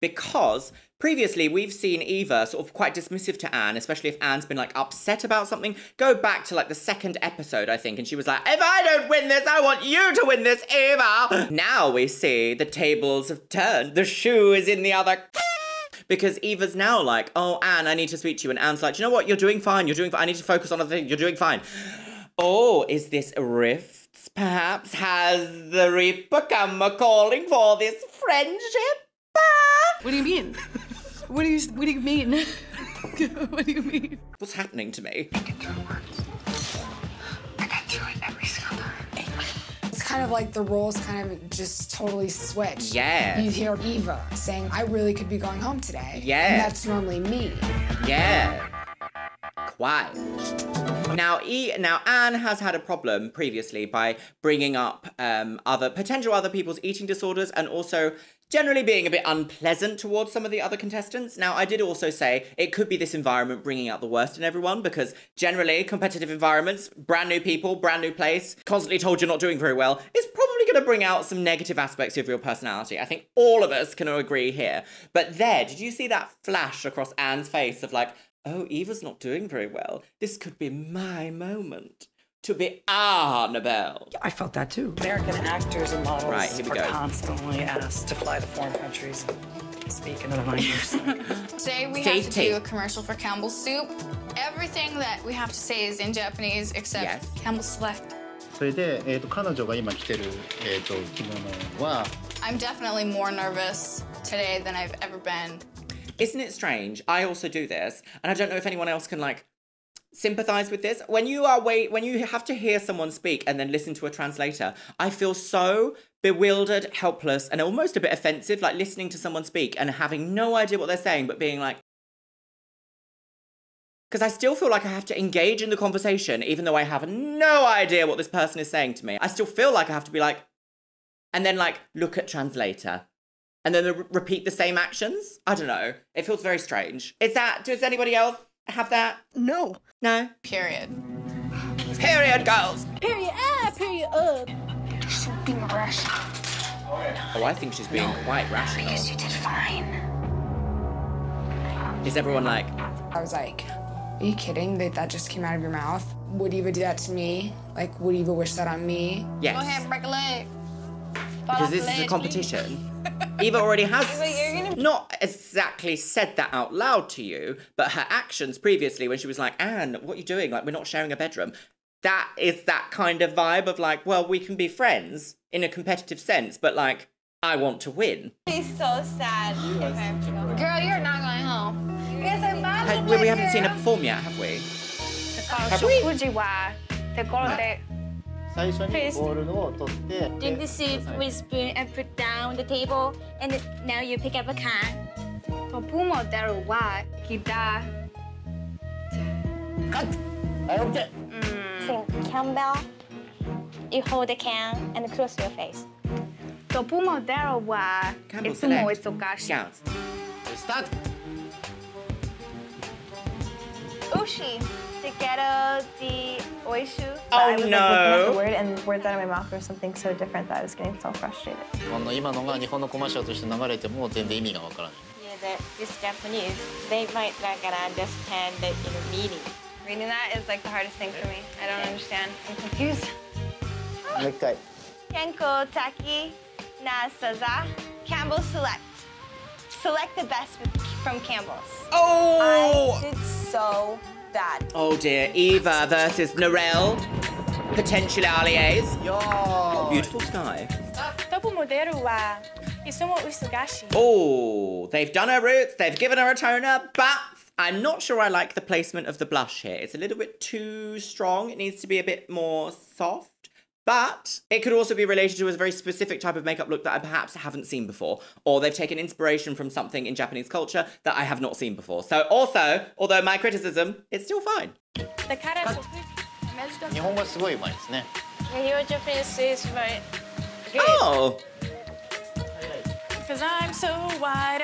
Because previously we've seen Eva sort of quite dismissive to Anne, especially if Anne's been like upset about something. Go back to like the second episode, I think, and she was like, if I don't win this, I want you to win this, Eva. now we see the tables have turned. The shoe is in the other. Because Eva's now like, oh, Anne, I need to speak to you. And Anne's like, you know what? You're doing fine. You're doing fine. I need to focus on other things. You're doing fine. Oh, is this rifts? Perhaps has the Reaper come calling for this friendship? What do you mean? what do you What do you mean? what do you mean? What's happening to me? It's kind of like the roles kind of just totally switch. Yes. You hear Eva saying, I really could be going home today. Yes. And that's normally me. Yeah. Quite. Now, e- now Anne has had a problem previously by bringing up um, other potential other people's eating disorders and also generally being a bit unpleasant towards some of the other contestants. Now, I did also say it could be this environment bringing out the worst in everyone because generally competitive environments, brand new people, brand new place, constantly told you're not doing very well, is probably going to bring out some negative aspects of your personality. I think all of us can agree here. But there, did you see that flash across Anne's face of like, oh, Eva's not doing very well. This could be my moment to be Annabelle. I felt that too. American actors and models Right, here we are go. constantly asked to fly to foreign countries and speak in other languages. Today we Say have to tape. do a commercial for Campbell's Soup. Everything that we have to say is in Japanese except Campbell's Select. それで、えー、と彼女が今着てる、えー、と着物は I'm definitely more nervous today than I've ever been. Isn't it strange? I also do this, and I don't know if anyone else can like sympathize with this. When you are wait, when you have to hear someone speak and then listen to a translator, I feel so bewildered, helpless, and almost a bit offensive, like listening to someone speak and having no idea what they're saying, but being like. Because I still feel like I have to engage in the conversation, even though I have no idea what this person is saying to me. I still feel like I have to be like, and then like look at translator and then re- repeat the same actions. I don't know. It feels very strange. Is that? Does anybody else have that? No. No. Period. Period, girls. Period. Ah, period. Up. Being rational. Oh, I think she's being quite rational. Because you did fine. Is everyone like? I was like, are you kidding that that just came out of your mouth? Would Eva do that to me? Like, would Eva wish that on me? Yes. Go ahead, break a leg. Because this is a competition. Eva already has not exactly said that out loud to you, but her actions previously, when she was like, Anne, what are you doing? Like, we're not sharing a bedroom. That is that kind of vibe of like, well, we can be friends in a competitive sense, but like, I want to win. He's so sad. Girl, you're not going home. Yes, I'm bad. Ha- we, we haven't seen her perform yet, have we? だから食事はところで 最初にボールを取って drink the soup with a spoon and put down the table and then now you pick up a can トップモデルはギター。はい、OK! so Campbell you hold the can and close your face トップモデルは Campbell いつも select. 忙しい。 Shout. ス タート Ushi. Together the oishu. Oh, I was like no. the word and words out of my mouth were something so different that I was getting so frustrated. あの今のが日本のコマーシャルとして流れても全然意味がわからない yeah the, this Japanese they might not gonna understand the you know, meaning Reading that is like the hardest thing for me. I don't understand. I'm confused. もう一回 Kenko Taki na Saza. Campbell Select. Select the best from Campbell's. Oh! I did so Oh dear, Eva versus Norelle. Potential allies. Oh, beautiful sky. Oh, they've done her roots, they've given her a toner, but I'm not sure I like the placement of the blush here. It's a little bit too strong. It needs to be a bit more soft. But it could also be related to a very specific type of makeup look that I perhaps haven't seen before, or they've taken inspiration from something in Japanese culture that I have not seen before. So also, although my criticism, it's still fine. The character... Your Japanese is very good. Oh! Because I'm so wide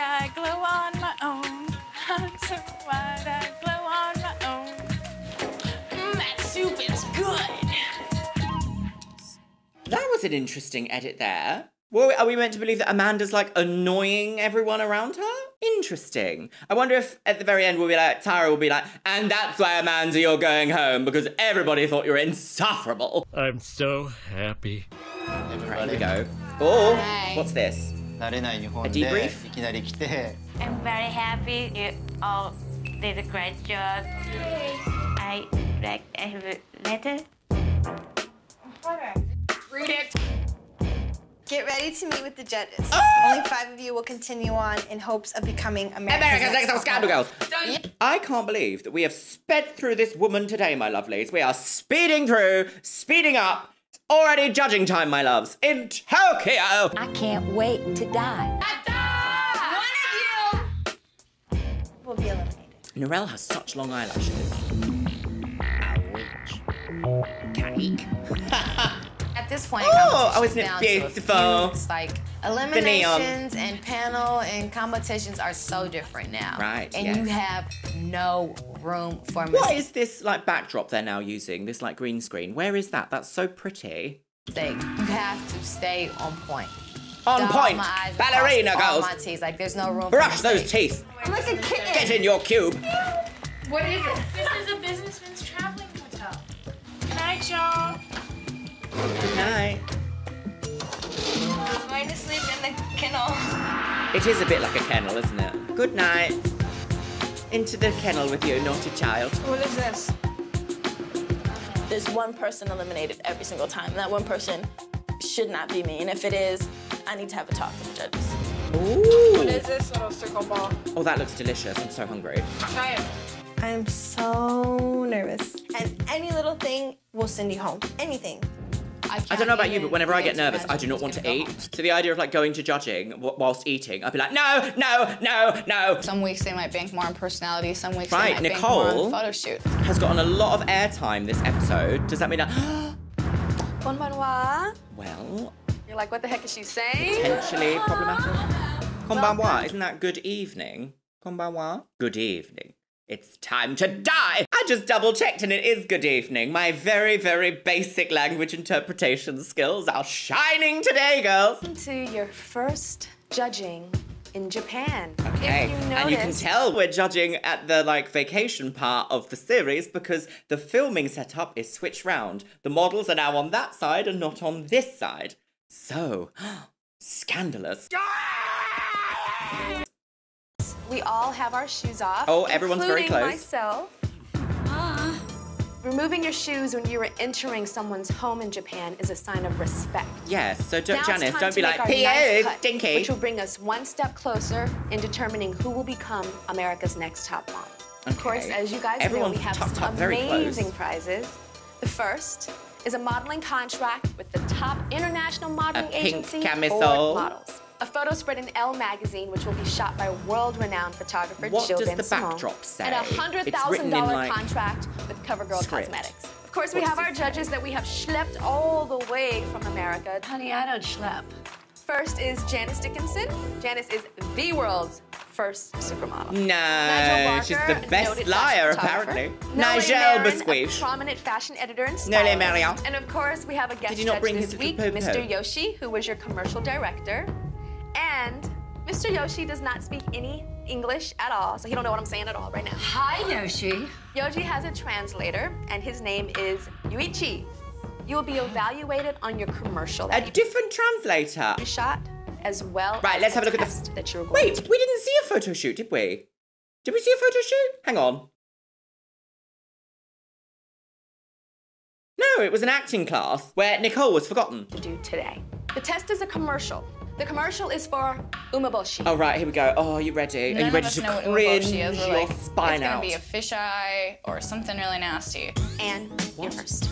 That was an interesting edit there. Well, are we meant to believe that Amanda's like annoying everyone around her? Interesting. I wonder if at the very end we'll be like, Tyra will be like, and that's why Amanda, you're going home because everybody thought you were insufferable. I'm so happy. Right, we go. Oh, Hi. what's this? A debrief? I'm very happy you all did a great job. I like I have a letter. Read it. Get ready to meet with the judges. Ah! Only five of you will continue on in hopes of becoming America's, America's Next Top Scandal Model. Girls. I can't believe that we have sped through this woman today, my lovelies. We are speeding through, speeding up. It's already judging time, my loves, in Tokyo. I can't wait to die. Die! One of you will be eliminated. Norelle has such long eyelashes. A witch. Cake. At this point, Oh, competition's oh, isn't it down few. beautiful? It's like neon. eliminations and panel and competitions are so different now. Right, And yes. you have no room for What mistakes. is this like backdrop they're now using? This like green screen. Where is that? That's so pretty. You have to stay on point. On Dot point. my I's Ballerina cross all girls. my T's. Like there's no room. for Brush those teeth. I'm like a kitten. Get in your cube. What is it? This is a businessman's traveling hotel. Good night, y'all. Good night. I'm going to sleep in the kennel. It is a bit like a kennel, isn't it? Good night. Into the kennel with you, naughty child. What is this? There's one person eliminated every single time. That one person should not be me. And if it is, I need to have a talk with the judges. Ooh. What is this little circle ball? Oh, that looks delicious. I'm so hungry. Try it. I'm so nervous. And any little thing will send you home. Anything. I don't know about you, but whenever I get nervous, I do not want to eat. So the idea of like going to judging whilst eating, I'd be like, no, no, no, no. Some weeks they might bank more on personality, some weeks Right, they might bank more Nicole. on photo shoot. Has gotten a lot of airtime this episode. Does that mean that? Konbanwa. well, You're like, what the heck is she saying? potentially problematic. Konbanwa, isn't that good evening? Konbanwa? Good evening. It's time to die! I just double checked and it is good evening. My very, very basic language interpretation skills are shining today, girls. Welcome To your first judging in Japan. Okay, If you and you can tell we're judging at the like vacation part of the series because the filming setup is switched round. The models are now on that side and not on this side. So, scandalous. Ah! We all have our shoes off. Oh, everyone's very including close. myself. Removing your shoes when you are entering someone's home in Japan is a sign of respect. Yes, so don't, Janice, don't be like, P.O., stinky. Which will bring us one step closer in determining who will become America's next top model. Of course, as you guys Everyone's know, we have tucked some amazing prizes. The first is a modeling contract with the top international modeling pink agency, camisole. Ford Models. A photo spread in Elle magazine, which will be shot by world-renowned photographer What Jill does Ben the Simone, backdrop say? And a It's hundred written thousand in, dollar like, contract with CoverGirl script. Cosmetics. Of course, we have our it judges that we have schlepped all the way from America. Honey, I don't schlep. First is Janice Dickinson. Janice is the world's first supermodel. No, she's the best liar, apparently. Nigel Marin, a Bisquish. prominent fashion editor and Nole stylist. Marion. And of course, we have a guest Did you not judge bring this his week. Mr. Yoshi, who was your commercial director. And Mr. Yoshi does not speak any English at all, so he don't know what I'm saying at all right now. Hi, Yoshi. Yoshi has a translator, and his name is Yuichi. You will be evaluated on your commercial. A different translator. Shot as well. Right, as let's have a look at test the. That you're going Wait, to we didn't see a photo shoot, did we? Did we see a photo shoot? Hang on. No, it was an acting class where Nicole was forgotten. To do today. The test is a commercial. The commercial is for Umeboshi. Oh right, here we go. Oh, are you ready? None are you ready to know what cringe umeboshi is. We're your like, spine it's gonna out? be a fisheye or something really nasty. And you're first.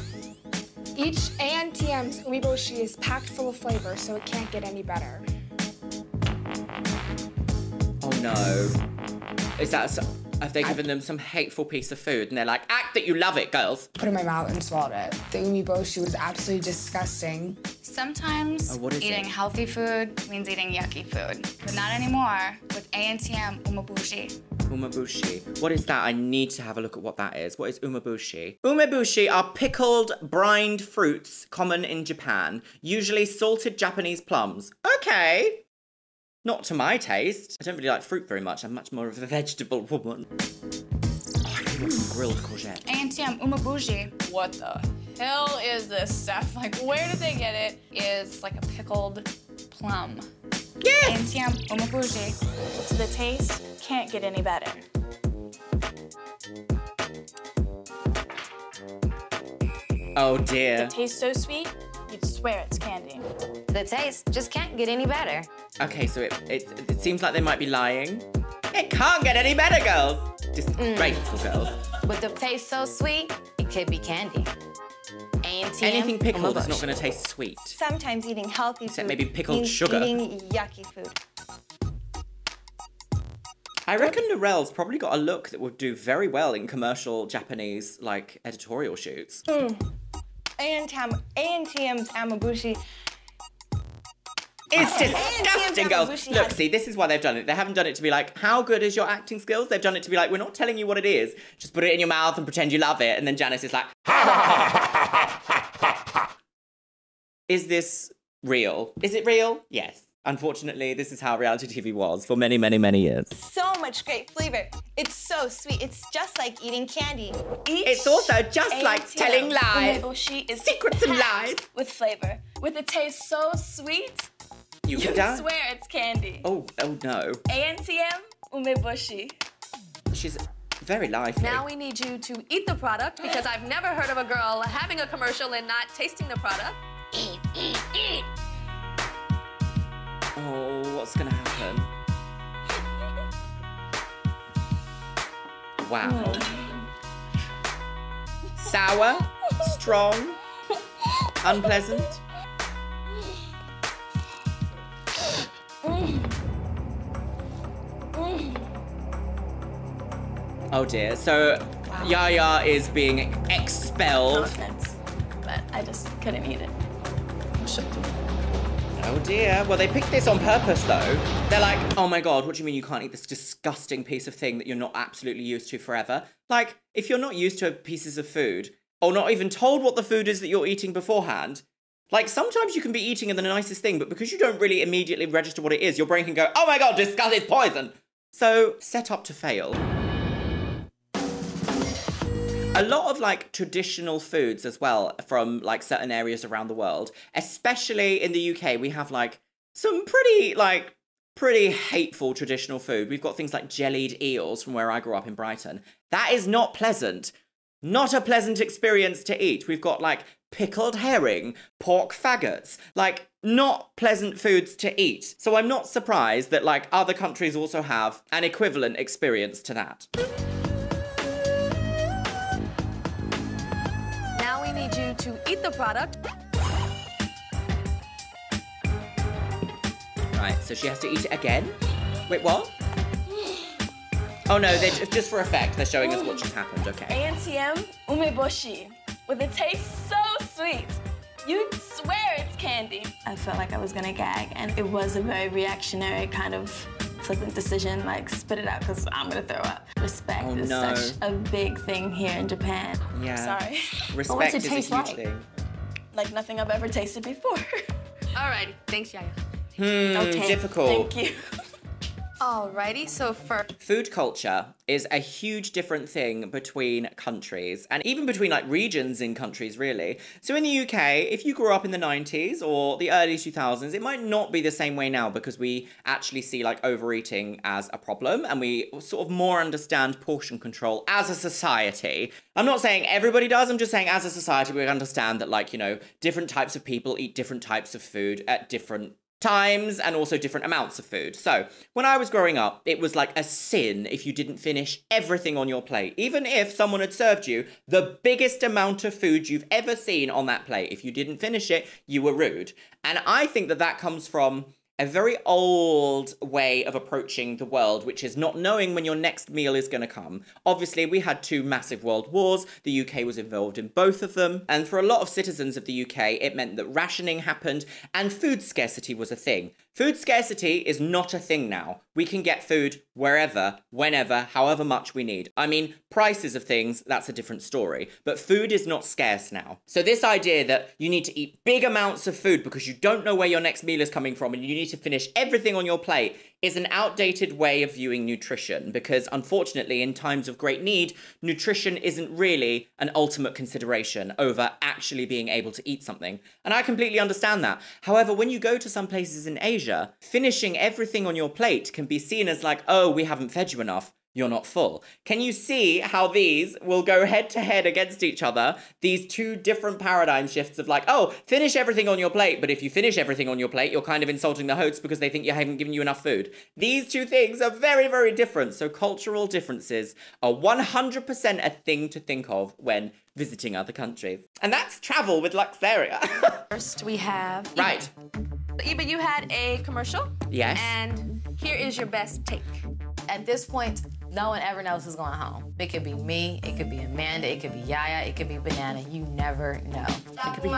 Each ANTM's umeboshi is packed full of flavor, so it can't get any better. Oh no. Is that so- have they given them some hateful piece of food and they're like, act that you love it, girls? Put it in my mouth and swallowed it. The umeboshi was absolutely disgusting. Sometimes Oh, what is eating it? healthy food means eating yucky food, but not anymore with ANTM umeboshi. Umeboshi. What is that? I need to have a look at what that is. What is umeboshi? Umeboshi are pickled, brined fruits common in Japan, usually salted Japanese plums. Okay. Not to my taste. I don't really like fruit very much. I'm much more of a vegetable woman. Oh, I really want some grilled courgette. ANTM umeboshi. What the hell is this stuff? Like, where did they get it? it? Is like a pickled plum. Yes! ANTM umeboshi. So the taste can't get any better. Oh dear. It tastes so sweet, you'd swear it's candy. The taste just can't get any better. Okay, so it, it, it seems like they might be lying. It can't get any better, girls. Disgraceful girls. With the taste so sweet, it could be candy. ANTM Anything pickled is not going to taste sweet. Sometimes eating healthy Except food maybe pickled means sugar. eating yucky food. I reckon Norelle's probably got a look that would do very well in commercial Japanese, like, editorial shoots. Hmm. ANTM, ANTM's umeboshi. It's disgusting, girls. Look, see, this is why they've done it. They haven't done it to be like, how good is your acting skills? They've done it to be like, we're not telling you what it is. Just put it in your mouth and pretend you love it. And then Janice is like, is this real? Is it real? Yes. Unfortunately, this is how reality TV was for many, many, many years. So much great flavor. It's so sweet. It's just like eating candy. It's also just like telling lies. Umeboshi is Secrets and lies. with flavor. With a taste so sweet, You you could die. swear it's candy. Oh, oh no. ANTM umeboshi. She's very lively. Now we need you to eat the product because I've never heard of a girl having a commercial and not tasting the product. Eat, eat, eat. Oh, what's gonna happen? Wow. Sour, strong, unpleasant. Oh dear. So Yaya is being expelled. No offense, but I just couldn't eat it. Oh dear. Well, they picked this on purpose, though. They're like, oh my god, what do you mean you can't eat this disgusting piece of thing that you're not absolutely used to forever? Like, if you're not used to pieces of food, or not even told what the food is that you're eating beforehand, like sometimes you can be eating the nicest thing, but because you don't really immediately register what it is, your brain can go, oh my god, disgust is poison. So, set up to fail. a lot of like traditional foods as well from like certain areas around the world especially in the uk we have like some pretty like pretty hateful traditional food we've got things like jellied eels from where i grew up in brighton that is not pleasant not a pleasant experience to eat we've got like pickled herring pork faggots like not pleasant foods to eat so i'm not surprised that like other countries also have an equivalent experience to that Now we need you to eat the product. Right, so she has to eat it again? Wait, what? Oh no, they're just for effect, they're showing us what just happened, okay. ANTM umeboshi. With a taste so sweet, you'd swear it's candy. I felt like I was gonna gag, and it was a very reactionary kind of flippant decision, like spit it out because I'm gonna throw up. Respect Oh, is no. such a big thing here in Japan. Yeah. Sorry. Respect is a huge thing. Like nothing I've ever tasted before. Alrighty, thanks, Yaya. Hmm, Okay, difficult. Thank you. Alrighty, so first. Food culture is a huge different thing between countries and even between like regions in countries, really. So in the UK, if you grew up in the 90s or the early 2000s, it might not be the same way now because we actually see like overeating as a problem and we sort of more understand portion control as a society. I'm not saying everybody does, I'm just saying as a society, we understand that like, you know, different types of people eat different types of food at different times and also different amounts of food. So, when I was growing up, it was like a sin if you didn't finish everything on your plate. Even if someone had served you the biggest amount of food you've ever seen on that plate, if you didn't finish it, you were rude. And I think that that comes from a very old way of approaching the world, which is not knowing when your next meal is going to come. Obviously, we had two massive world wars. The UK was involved in both of them. And for a lot of citizens of the UK, it meant that rationing happened and food scarcity was a thing. Food scarcity is not a thing now. We can get food wherever, whenever, however much we need. I mean, prices of things, that's a different story. But food is not scarce now. So, this idea that you need to eat big amounts of food because you don't know where your next meal is coming from and you need to finish everything on your plate is an outdated way of viewing nutrition because, unfortunately, in times of great need, nutrition isn't really an ultimate consideration over actually being able to eat something. And I completely understand that. However, when you go to some places in Asia, finishing everything on your plate can be seen as like, oh, we haven't fed you enough you're not full. Can you see how these will go head to head against each other? These two different paradigm shifts of like, oh, finish everything on your plate, but if you finish everything on your plate, you're kind of insulting the hosts because they think you haven't given you enough food. These two things are very, very different. So cultural differences are 100% a thing to think of when visiting other countries. And that's travel with Luxeria. First, we have. right. Eva, you had a commercial. Yes. And here is your best take. At this point, no one ever knows who's going home. It could be me, it could be Amanda, it could be Yaya, it could be Banana. You never know. It could be you.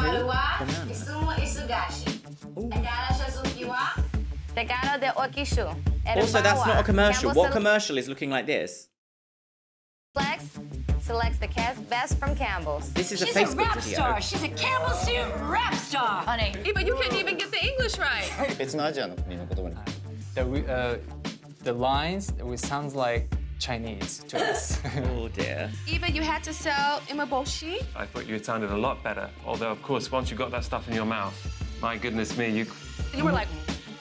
Also, that's not a commercial. What commercial is looking like this? Flex selects the cast best from Campbell's. This is She's a Facebook a rap video. star. She's a Campbell suit rap star. Honey, but you can't even get the English right. it's not The, uh, the lines, it sounds like Chinese to us. oh dear. Eva, you had to sell umeboshi. I thought you sounded a lot better. Although, of course, once you got that stuff in your mouth, my goodness me, you. You were like,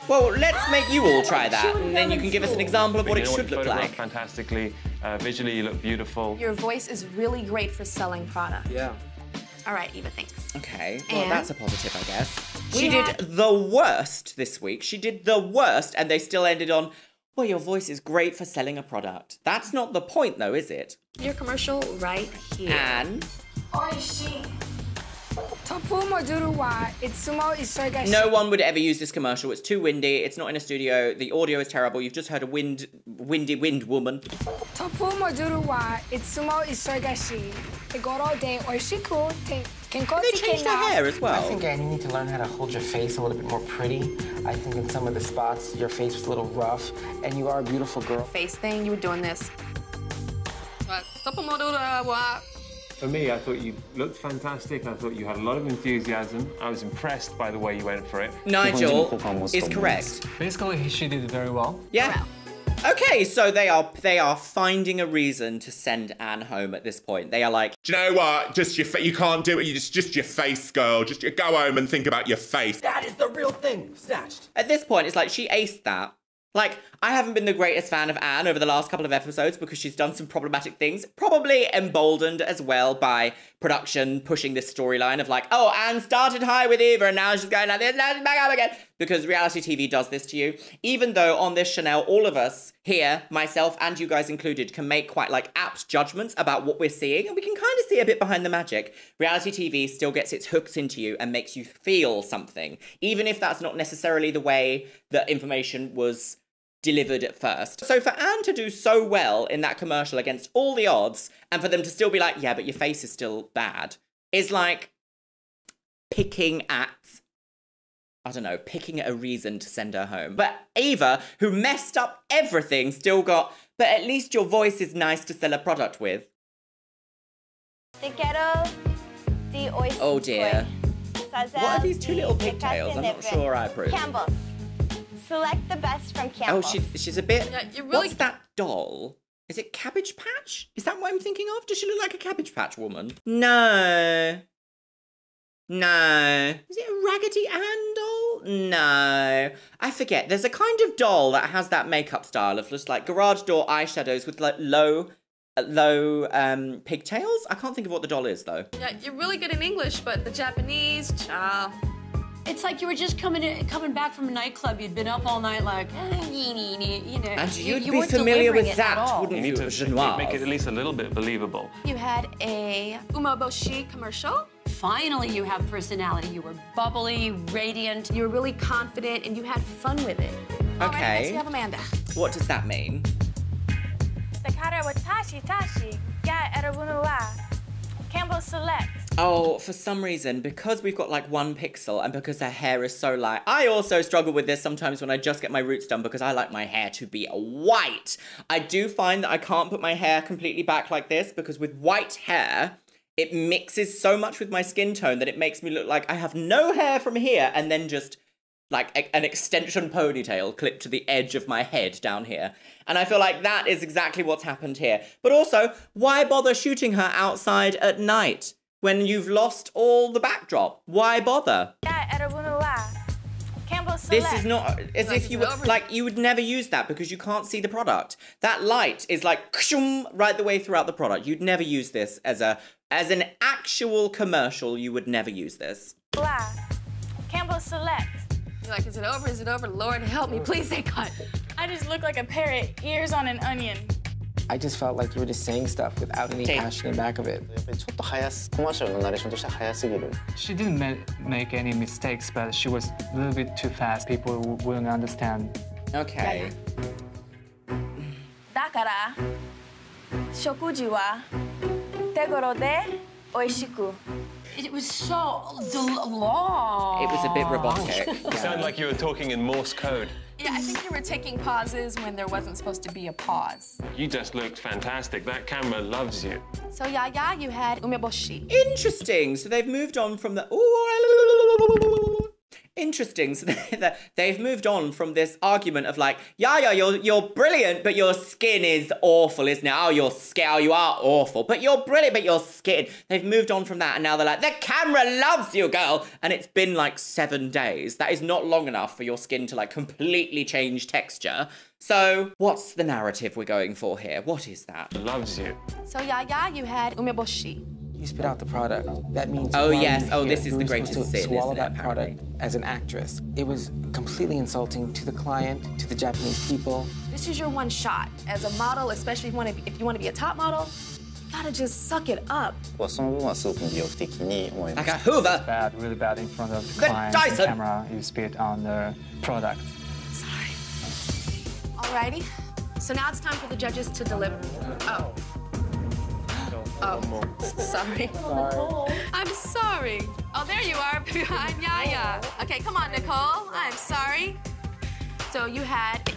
Well, let's make you all try that, and then you can give us an example of what you it know should you look like. Fantastically, uh, visually, you look beautiful. your voice is really great for selling product. Yeah. All right, Eva, thanks. Okay, well, And? that's a positive, I guess. She had- did the worst this week. She did the worst, and they still ended on, well, your voice is great for selling a product. That's not the point, though, is it? Your commercial right here. Anne? Oishi. Tofu moduru itsumo isogashi. No one would ever use this commercial. It's too windy. It's not in a studio. The audio is terrible. You've just heard a wind, windy wind woman. Tofu moduru itsumo isogashi. Tegoro de oishiku te They changed her hair as well. I think Annie, you need to learn how to hold your face a little bit more pretty. I think in some of the spots, your face was a little rough, and you are a beautiful girl. Face thing, you were doing this. Uh, Topomodo wa For me, I thought you looked fantastic. I thought you had a lot of enthusiasm. I was impressed by the way you went for it. Nigel is correct. Basically, she did very well. Yeah. Okay, so they are they are finding a reason to send Anne home at this point. They are like, Do you know what? Just your fa- you can't do it. You just just your face, girl. Just go home and think about your face. That is the real thing. Snatched. At this point, it's like she aced that. Like, I haven't been the greatest fan of Anne over the last couple of episodes because she's done some problematic things, probably emboldened as well by production pushing this storyline of like, oh, Anne started high with Eva and now she's going like this, now she's back up again. Because reality TV does this to you. Even though on this Chanel, all of us here, myself and you guys included, can make quite like apt judgments about what we're seeing, and we can kind of see a bit behind the magic. Reality TV still gets its hooks into you and makes you feel something, even if that's not necessarily the way that information was delivered at first. So for Anne to do so well in that commercial against all the odds, and for them to still be like, yeah, but your face is still bad, is like picking at I don't know, picking at a reason to send her home. But Ava, who messed up everything, still got, but at least your voice is nice to sell a product with. Te quiero de hoy. Oh dear. What are these two little pigtails? I'm not sure I approve. Campbell's. Select the best from Oh, Campbell's. she, she's a bit. Yeah, you really- What's that doll? Is it Cabbage Patch? Is that what I'm thinking of? Does she look like a Cabbage Patch woman? No. No. Is it a Raggedy Ann doll? No. I forget. There's a kind of doll that has that makeup style of just like garage door eyeshadows with like low, uh, low um pigtails. I can't think of what the doll is though. Yeah, you're really good in English, but the Japanese, child. It's like you were just coming in, coming back from a nightclub. You'd been up all night, like, you know. And you, you'd you be familiar with that, wouldn't You need to Janice? make it at least a little bit believable. You had a Umeboshi commercial. Finally, you have personality. You were bubbly, radiant. You were really confident and you had fun with it. All right, next Okay. we have Amanda. What does that mean? Sakara wa tashi tashi. Ya erabunu wa. Campbell Select. Oh, for some reason, because we've got like one pixel and because her hair is so light, I also struggle with this sometimes when I just get my roots done because I like my hair to be white. I do find that I can't put my hair completely back like this because with white hair, it mixes so much with my skin tone that it makes me look like I have no hair from here and then just like an extension ponytail clipped to the edge of my head down here. And I feel like that is exactly what's happened here. But also, why bother shooting her outside at night when you've lost all the backdrop? Why bother? Ya erabunu wa. Campbell Select. This is not as if you would like you would never use that because you can't see the product. That light is like kshum right the way throughout the product. You'd never use this as a as an actual commercial. You would never use this. Wa. Campbell Select. You're like, is it over? Is it over? Lord help me. Please say cut. I just look like a parrot, ears on an onion. I just felt like you were just saying stuff without any passion in back of it. やっぱりちょっと早すコマーシャルのナレーションとしては早すぎる She didn't ma- make any mistakes, but she was a little bit too fast. People w- wouldn't understand. Okay. だから食事は手頃で美味しく It was so del- long. It was a bit robotic. You sound like you were talking in Morse code. Yeah, I think you were taking pauses when there wasn't supposed to be a pause. You just looked fantastic. That camera loves you. So Yaya, you had umeboshi. Interesting. So they've moved on from the. Ooh, Interesting. So they- they've moved on from this argument of like, yeah, yeah, you're you're brilliant, but your skin is awful, isn't it? Oh, your skin, oh, you are awful, but you're brilliant, but your skin. They've moved on from that, and now they're like, the camera loves you, girl. And it's been like seven days. That is not long enough for your skin to like completely change texture. So, what's the narrative we're going for here? What is that? Loves you. So Yaya, you had umeboshi. You spit out the product. That means. Oh, while yes. you were Oh, here, this is you the were greatest supposed to sin, Swallow isn't it, that product as an actress. It was completely insulting to the client, to the Japanese people. This is your one shot as a model, especially if you want to be, if you want to be a top model. You gotta just suck it up. その部分はすごく魅力的に思います Like a Hoover. Bad, really bad in front of the The client and Dyson. camera. You spit on the product. Alrighty. So now it's time for the judges to deliver. Oh. Oh, sorry. I'm sorry. Oh, there you are behind Yaya. Okay, come on, Nicole. I'm sorry. So you had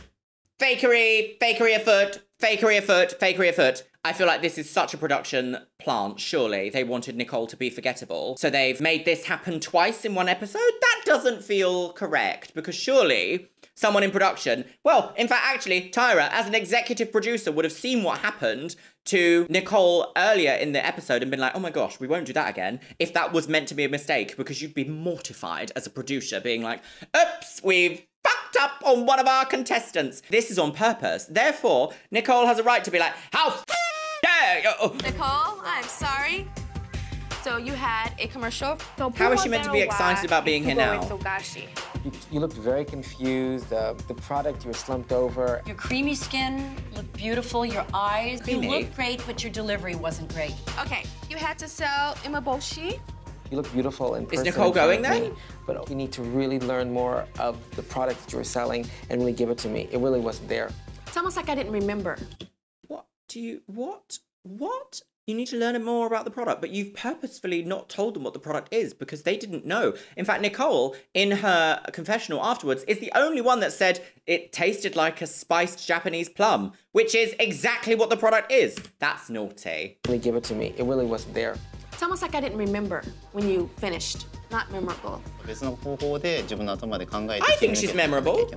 fakery, fakery afoot, fakery afoot, fakery afoot. I feel like this is such a production plant, surely. They wanted Nicole to be forgettable. So they've made this happen twice in one episode? That doesn't feel correct because surely someone in production, well, in fact, actually, Tyra, as an executive producer, would have seen what happened to Nicole earlier in the episode and been like, oh my gosh, we won't do that again. If that was meant to be a mistake, because you'd be mortified as a producer, being like, oops, we've fucked up on one of our contestants. This is on purpose. Therefore, Nicole has a right to be like, how f- dare you? Nicole. I'm sorry. So you had a commercial. How is she meant to be excited about being here now? You, you looked very confused. Uh, the product, you were slumped over. Your creamy skin looked beautiful. Your eyes, Creamy. you looked great, but your delivery wasn't great. Okay, you had to sell umeboshi. You look beautiful in person. Is Nicole going of then? But you need to really learn more of the product that you were selling and really give it to me. It really wasn't there. It's almost like I didn't remember do you what what? You need to learn more about the product but you've purposefully not told them what the product is because they didn't know. In fact nicole in her confessional afterwards is the only one that said it tasted like a spiced japanese plum which is exactly what the product is. That's naughty. They give it to me. It really wasn't there. It's almost like i didn't remember when you finished. Not memorable. I think she's memorable.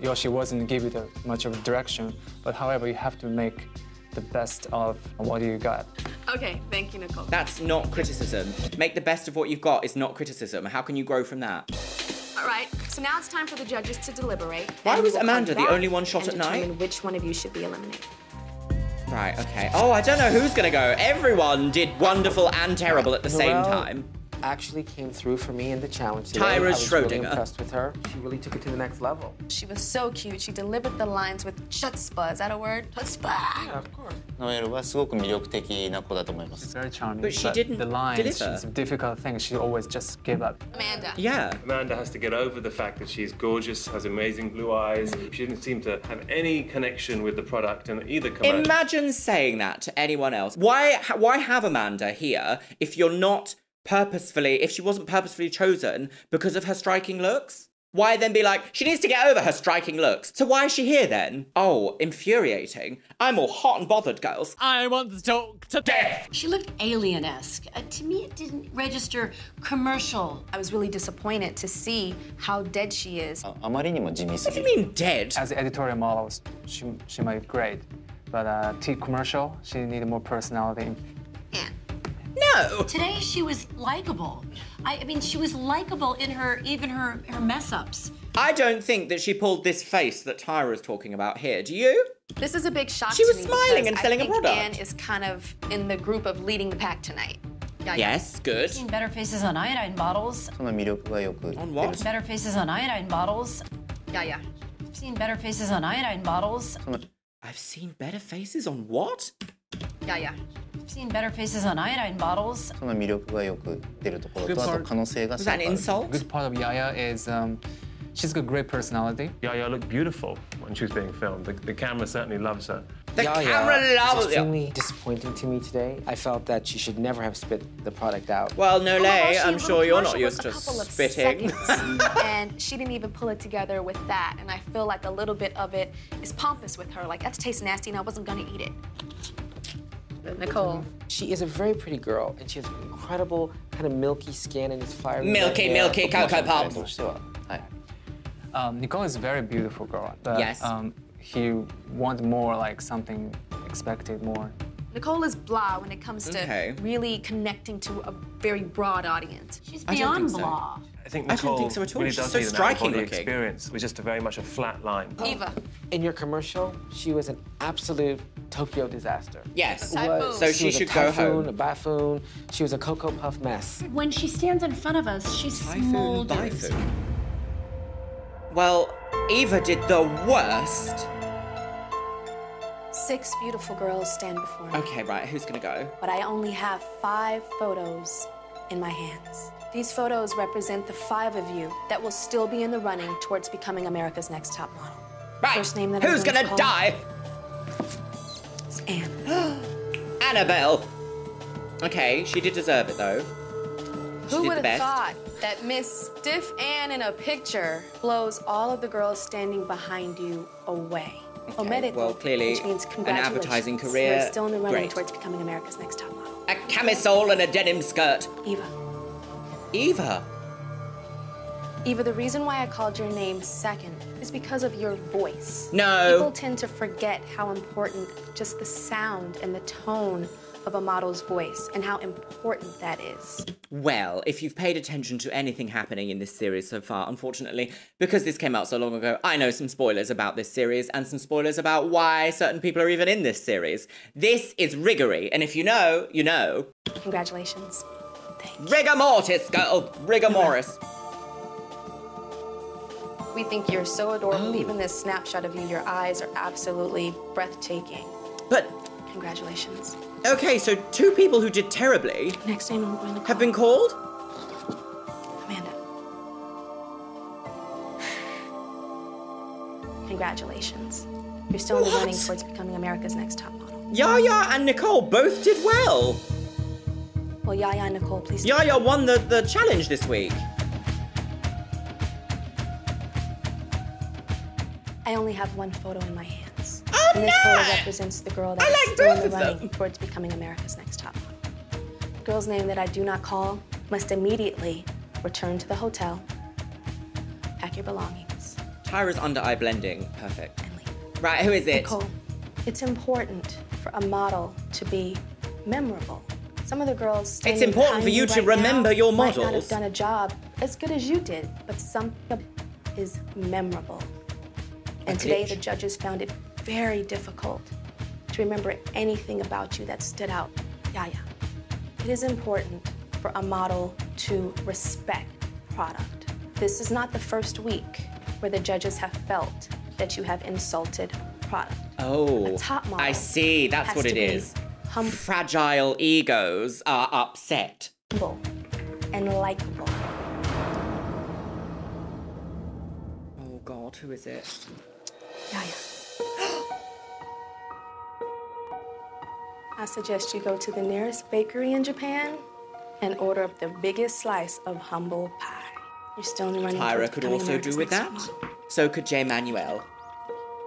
Yeah she wasn't giving much of direction but however you have to make the best of what you got. Okay, thank you, Nicole. That's not criticism. Make the best of what you've got is not criticism. How can you grow from that? All right, so now it's time for the judges to deliberate. Why was Amanda the only one shot and at night? determine which one of you should be eliminated. Right, okay. Oh, I don't know who's gonna go. Everyone did wonderful and terrible at the same Norelle- time actually came through for me in the challenge today. Tyra I was Schrodinger. really impressed with her. She really took it to the next level. She was so cute. She delivered the lines with chutzpah. Is that a word? Chutzpah! Yeah, of course. She's very charming. But she but didn't the lines, It's Some difficult things. She always just gave up. Amanda. Yeah. Amanda has to get over the fact that she's gorgeous, has amazing blue eyes. She didn't seem to have any connection with the product in either. Imagine saying that to anyone else. Why? Why have Amanda here if you're not purposefully, if she wasn't purposefully chosen because of her striking looks? Why then be like, she needs to get over her striking looks. So why is she here then? Oh, infuriating. I'm all hot and bothered, girls. I want to talk to death. She looked alien-esque. Uh, to me, it didn't register commercial. I was really disappointed to see how dead she is. Uh, what do you mean dead? As editorial models, she, she might be great. But uh, commercial, she needed more personality. Yeah. No. Today she was likable. I, I mean, she was likable in her even her her mess ups. I don't think that she pulled this face that Tyra is talking about here. Do you? This is a big shock. She was smiling and selling I think a product. Ann is kind of in the group of leading the pack tonight. Yeah, yes, good. Seen better faces on iodine bottles. On what? Better faces on iodine bottles. Yeah, yeah. I've seen better faces on iodine bottles. I've seen better faces on what? Yeah, yeah I've seen better faces on iodine bottles. その魅力がよく出るところ Good とあ part. と可能性が Was すご that く an ある insult? Good part of Yaya is um, she's got great personality. Yaya looked beautiful when she was being filmed. The, the camera certainly loves her. The Yaya camera was loves you. extremely disappointing to me today. I felt that she should never have spit the product out. Well, no Oh my lay, gosh, I'm she- sure her you're not commercial was used a to couple of spitting. seconds, and she didn't even pull it together with that. And I feel like a little bit of it is pompous with her. Like that tastes nasty, and I wasn't gonna eat it. Nicole. She is a very pretty girl, and she has incredible kind of milky skin and it's fiery. Milky, hair. milky, cocoa pop. Hi. Um, Nicole is a very beautiful girl. But, yes. Um, he wants more like something expected more. Nicole is blah when it comes to okay. really connecting to a very broad audience. She's beyond I blah. I think Nicole I don't think so at all. really She's so need striking an looking. experience. Was just a very much a flat line. Eva. In your commercial, she was an absolute Tokyo disaster. Yes. Typhoon. So she was should a go typhoon, home. A buffoon. She was a Cocoa Puff mess. When she stands in front of us, she Typhoon, smolders. Typhoon. Well, Eva did the worst. Six beautiful girls stand before me. Okay, right, who's gonna go? but I only have five photos in my hands. These photos represent the five of you that will still be in the running towards becoming America's next top model. Right, First name that I'm who's going to gonna call die? Ann. Annabelle. Okay, she did deserve it though. She Who would have thought that Miss Stiff Ann in a picture blows all of the girls standing behind you away? Omitted, well, clearly, an advertising career, You're still in the running great. towards becoming America's next top model. A camisole and a denim skirt. Eva. Eva. Eva, the reason why I called your name second is because of your voice. No. People tend to forget how important just the sound and the tone of a model's voice and how important that is. Well, if you've paid attention to anything happening in this series so far, unfortunately, because this came out so long ago, I know some spoilers about this series and some spoilers about why certain people are even in this series. This is Riggory, and if you know, you know. Congratulations. Rigor mortis, girl! Rigor mortis. We think you're so adorable. Oh. Even this snapshot of you, your eyes are absolutely breathtaking. But Congratulations. Okay, so two people who did terribly Next name I'm going to call have been called? Amanda. Congratulations. You're still in the running towards becoming America's next top model. Yaya and Nicole both did well. Well, Yaya and Nicole, please. Yaya won the, the challenge this week. I only have one photo in my hands. Oh, and this no! photo represents the girl that I is like still in the running them. towards becoming America's next top model. The girl's name that I do not call must immediately return to the hotel, pack your belongings. Tyra's under eye blending. Perfect. Right, who is it? Nicole, it's important for a model to be memorable. Some of the girls It's important for you to right remember now your Might not have done a job as good as you did, but something is memorable. And today, glitch. the judges found it very difficult to remember anything about you that stood out. Yaya, it is important for a model to respect product. This is not the first week where the judges have felt that you have insulted product. Oh, top model I see. That's has what to it be is. Fragile egos are upset. Humble and likable. Oh God, who is it? Yaya. I suggest you go to the nearest bakery in Japan and order up the biggest slice of humble pie. You're still in the running. Tyra towards could becoming also do with that. Next Top Model. So could Jay Manuel.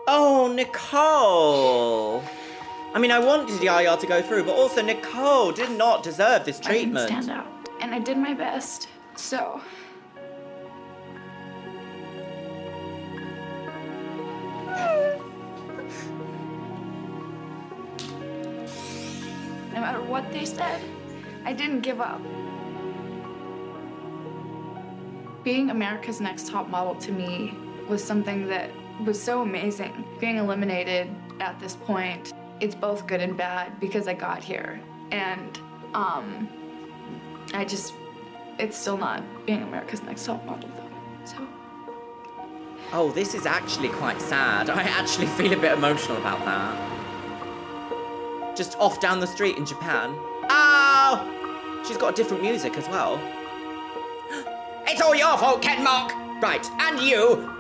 Oh, Nicole. I mean, I wanted Yaya to go through, but also Nicole did not deserve this treatment. I didn't treatment. stand out, and I did my best. So. Matter what they said, I didn't give up. Being America's Next Top Model to me was something that was so amazing. Being eliminated at this point, it's both good and bad because I got here. And um, I just, it's still not being America's Next Top Model though. So. Oh, this is actually quite sad. I actually feel a bit emotional about that. Just off down the street in Japan. Oh! She's got different music as well. It's all your fault, Ken Mok! Right, and you!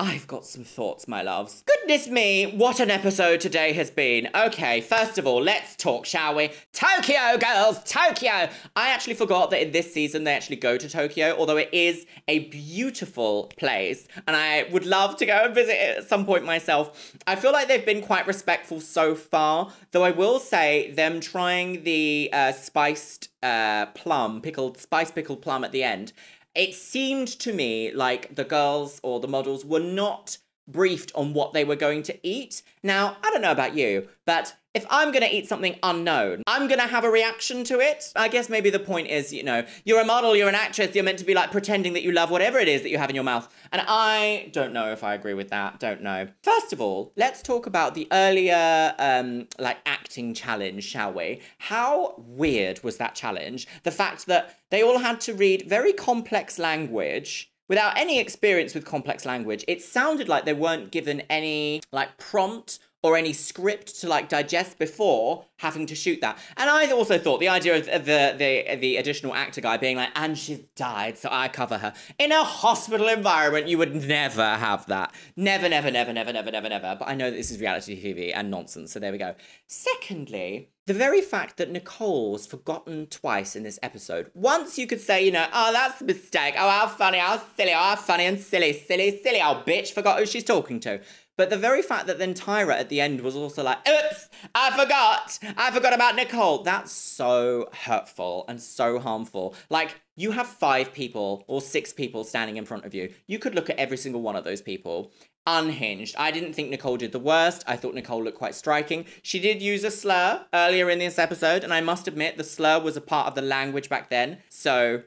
I've got some thoughts, my loves. Goodness me, what an episode today has been. Okay, first of all, let's talk, shall we? Tokyo, girls, Tokyo! I actually forgot that in this season they actually go to Tokyo, although it is a beautiful place, and I would love to go and visit it at some point myself. I feel like they've been quite respectful so far, though I will say them trying the uh, spiced uh, plum, pickled, spice pickled plum at the end it seemed to me like the girls or the models were not briefed on what they were going to eat. Now, I don't know about you, but if I'm to eat something unknown, I'm to have a reaction to it. I guess maybe the point is, you know, you're a model, you're an actress, you're meant to be like pretending that you love whatever it is that you have in your mouth. And I don't know if I agree with that. Don't know. First of all, let's talk about the earlier, um, like acting challenge, shall we? How weird was that challenge? The fact that they all had to read very complex language without any experience with complex language. It sounded like they weren't given any like prompt or any script to like digest before having to shoot that. And I also thought the idea of the the the additional actor guy being like, and she's died, so I cover her. In a hospital environment, you would never have that. Never, never, never, never, never, never, never. But I know this is reality TV and nonsense, so there we go. Secondly, the very fact that Nicole's forgotten twice in this episode. Once you could say, you know, oh, that's a mistake. Oh, how funny, how silly, oh, how funny and silly, silly, silly. Oh, bitch, forgot who she's talking to. But the very fact that then Tyra at the end was also like, oops, I forgot. I forgot about Nicole. That's so hurtful and so harmful. Like, you have five people or six people standing in front of you. You could look at every single one of those people. Unhinged. I didn't think Nicole did the worst. I thought Nicole looked quite striking. She did use a slur earlier in this episode, and I must admit the slur was a part of the language back then. So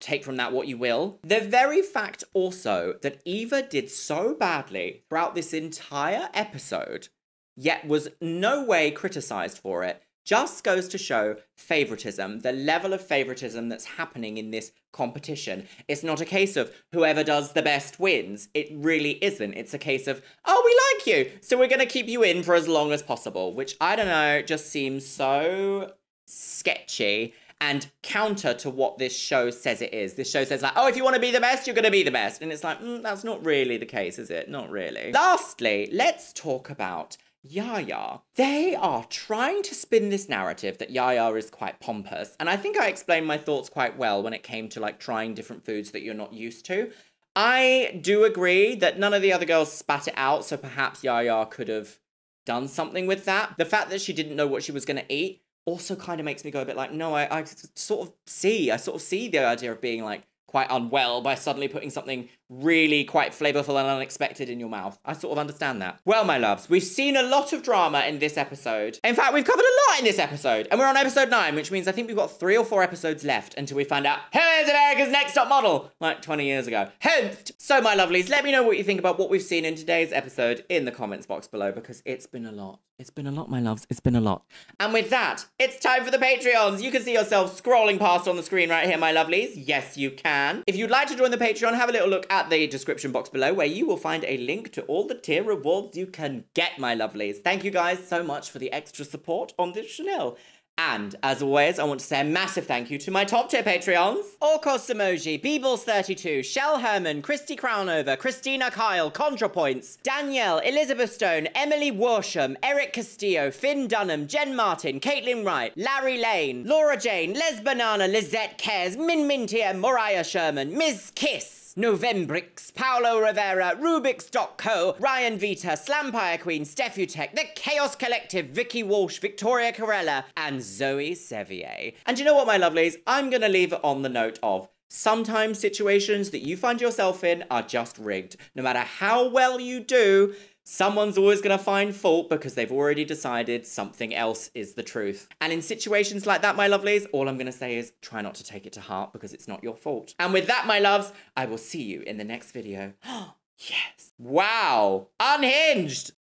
take from that what you will. The very fact also that Eva did so badly throughout this entire episode, yet was no way criticized for it, just goes to show favoritism, the level of favoritism that's happening in this competition. It's not a case of whoever does the best wins. It really isn't. It's a case of, oh, we like you, so we're going to keep you in for as long as possible, which I don't know, just seems so sketchy and counter to what this show says it is. This show says like, oh, if you want to be the best, you're going to be the best. And it's like, mm, that's not really the case, is it? Not really. Lastly, let's talk about Yaya. They are trying to spin this narrative that Yaya is quite pompous. And I think I explained my thoughts quite well when it came to like trying different foods that you're not used to. I do agree that none of the other girls spat it out, so perhaps Yaya could have done something with that. The fact that she didn't know what she was going to eat also kind of makes me go a bit like, no, I, I sort of see, I sort of see the idea of being like quite unwell by suddenly putting something really quite flavorful and unexpected in your mouth. I sort of understand that. Well, my loves, we've seen a lot of drama in this episode. In fact, we've covered a lot in this episode, and we're on episode 9, which means I think we've got three or four episodes left until we find out who is America's Next Top Model, like 20 years ago. Hence, so my lovelies, let me know what you think about what we've seen in today's episode in the comments box below, because it's been a lot. It's been a lot, my loves. It's been a lot. And with that, it's time for the Patreons. You can see yourself scrolling past on the screen right here, my lovelies. Yes, you can. If you'd like to join the Patreon, have a little look at the description box below where you will find a link to all the tier rewards you can get, my lovelies. Thank you guys so much for the extra support on this Chanel. And as always, I want to say a massive thank you to my top tier Patreons Orcos Emoji, Beebles32, Shell Herman, Christy Crownover, Christina Kyle, ContraPoints, Danielle, Elizabeth Stone, Emily Worsham, Eric Castillo, Finn Dunham, Jen Martin, Caitlin Wright, Larry Lane, Laura Jane, Les Banana, Lizette Cares, Min Mintier, Moriah Sherman, Ms. Kiss. Novembrix, Paolo Rivera, Rubix.co, Ryan Vita, Slampire Queen, Steffutech, The Chaos Collective, Vicky Walsh, Victoria Corella, and Zoe Sevier. And you know what, my lovelies? I'm gonna leave it on the note of sometimes situations that you find yourself in are just rigged. No matter how well you do, Someone's always going to find fault because they've already decided something else is the truth. And in situations like that, my lovelies, all I'm going to say is try not to take it to heart because it's not your fault. And with that, my loves, I will see you in the next video. yes. Wow. Unhinged.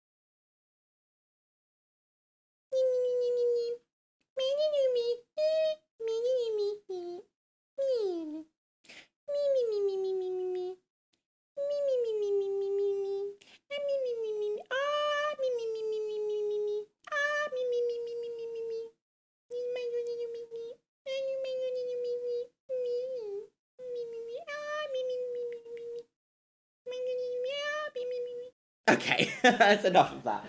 Okay, that's enough of that.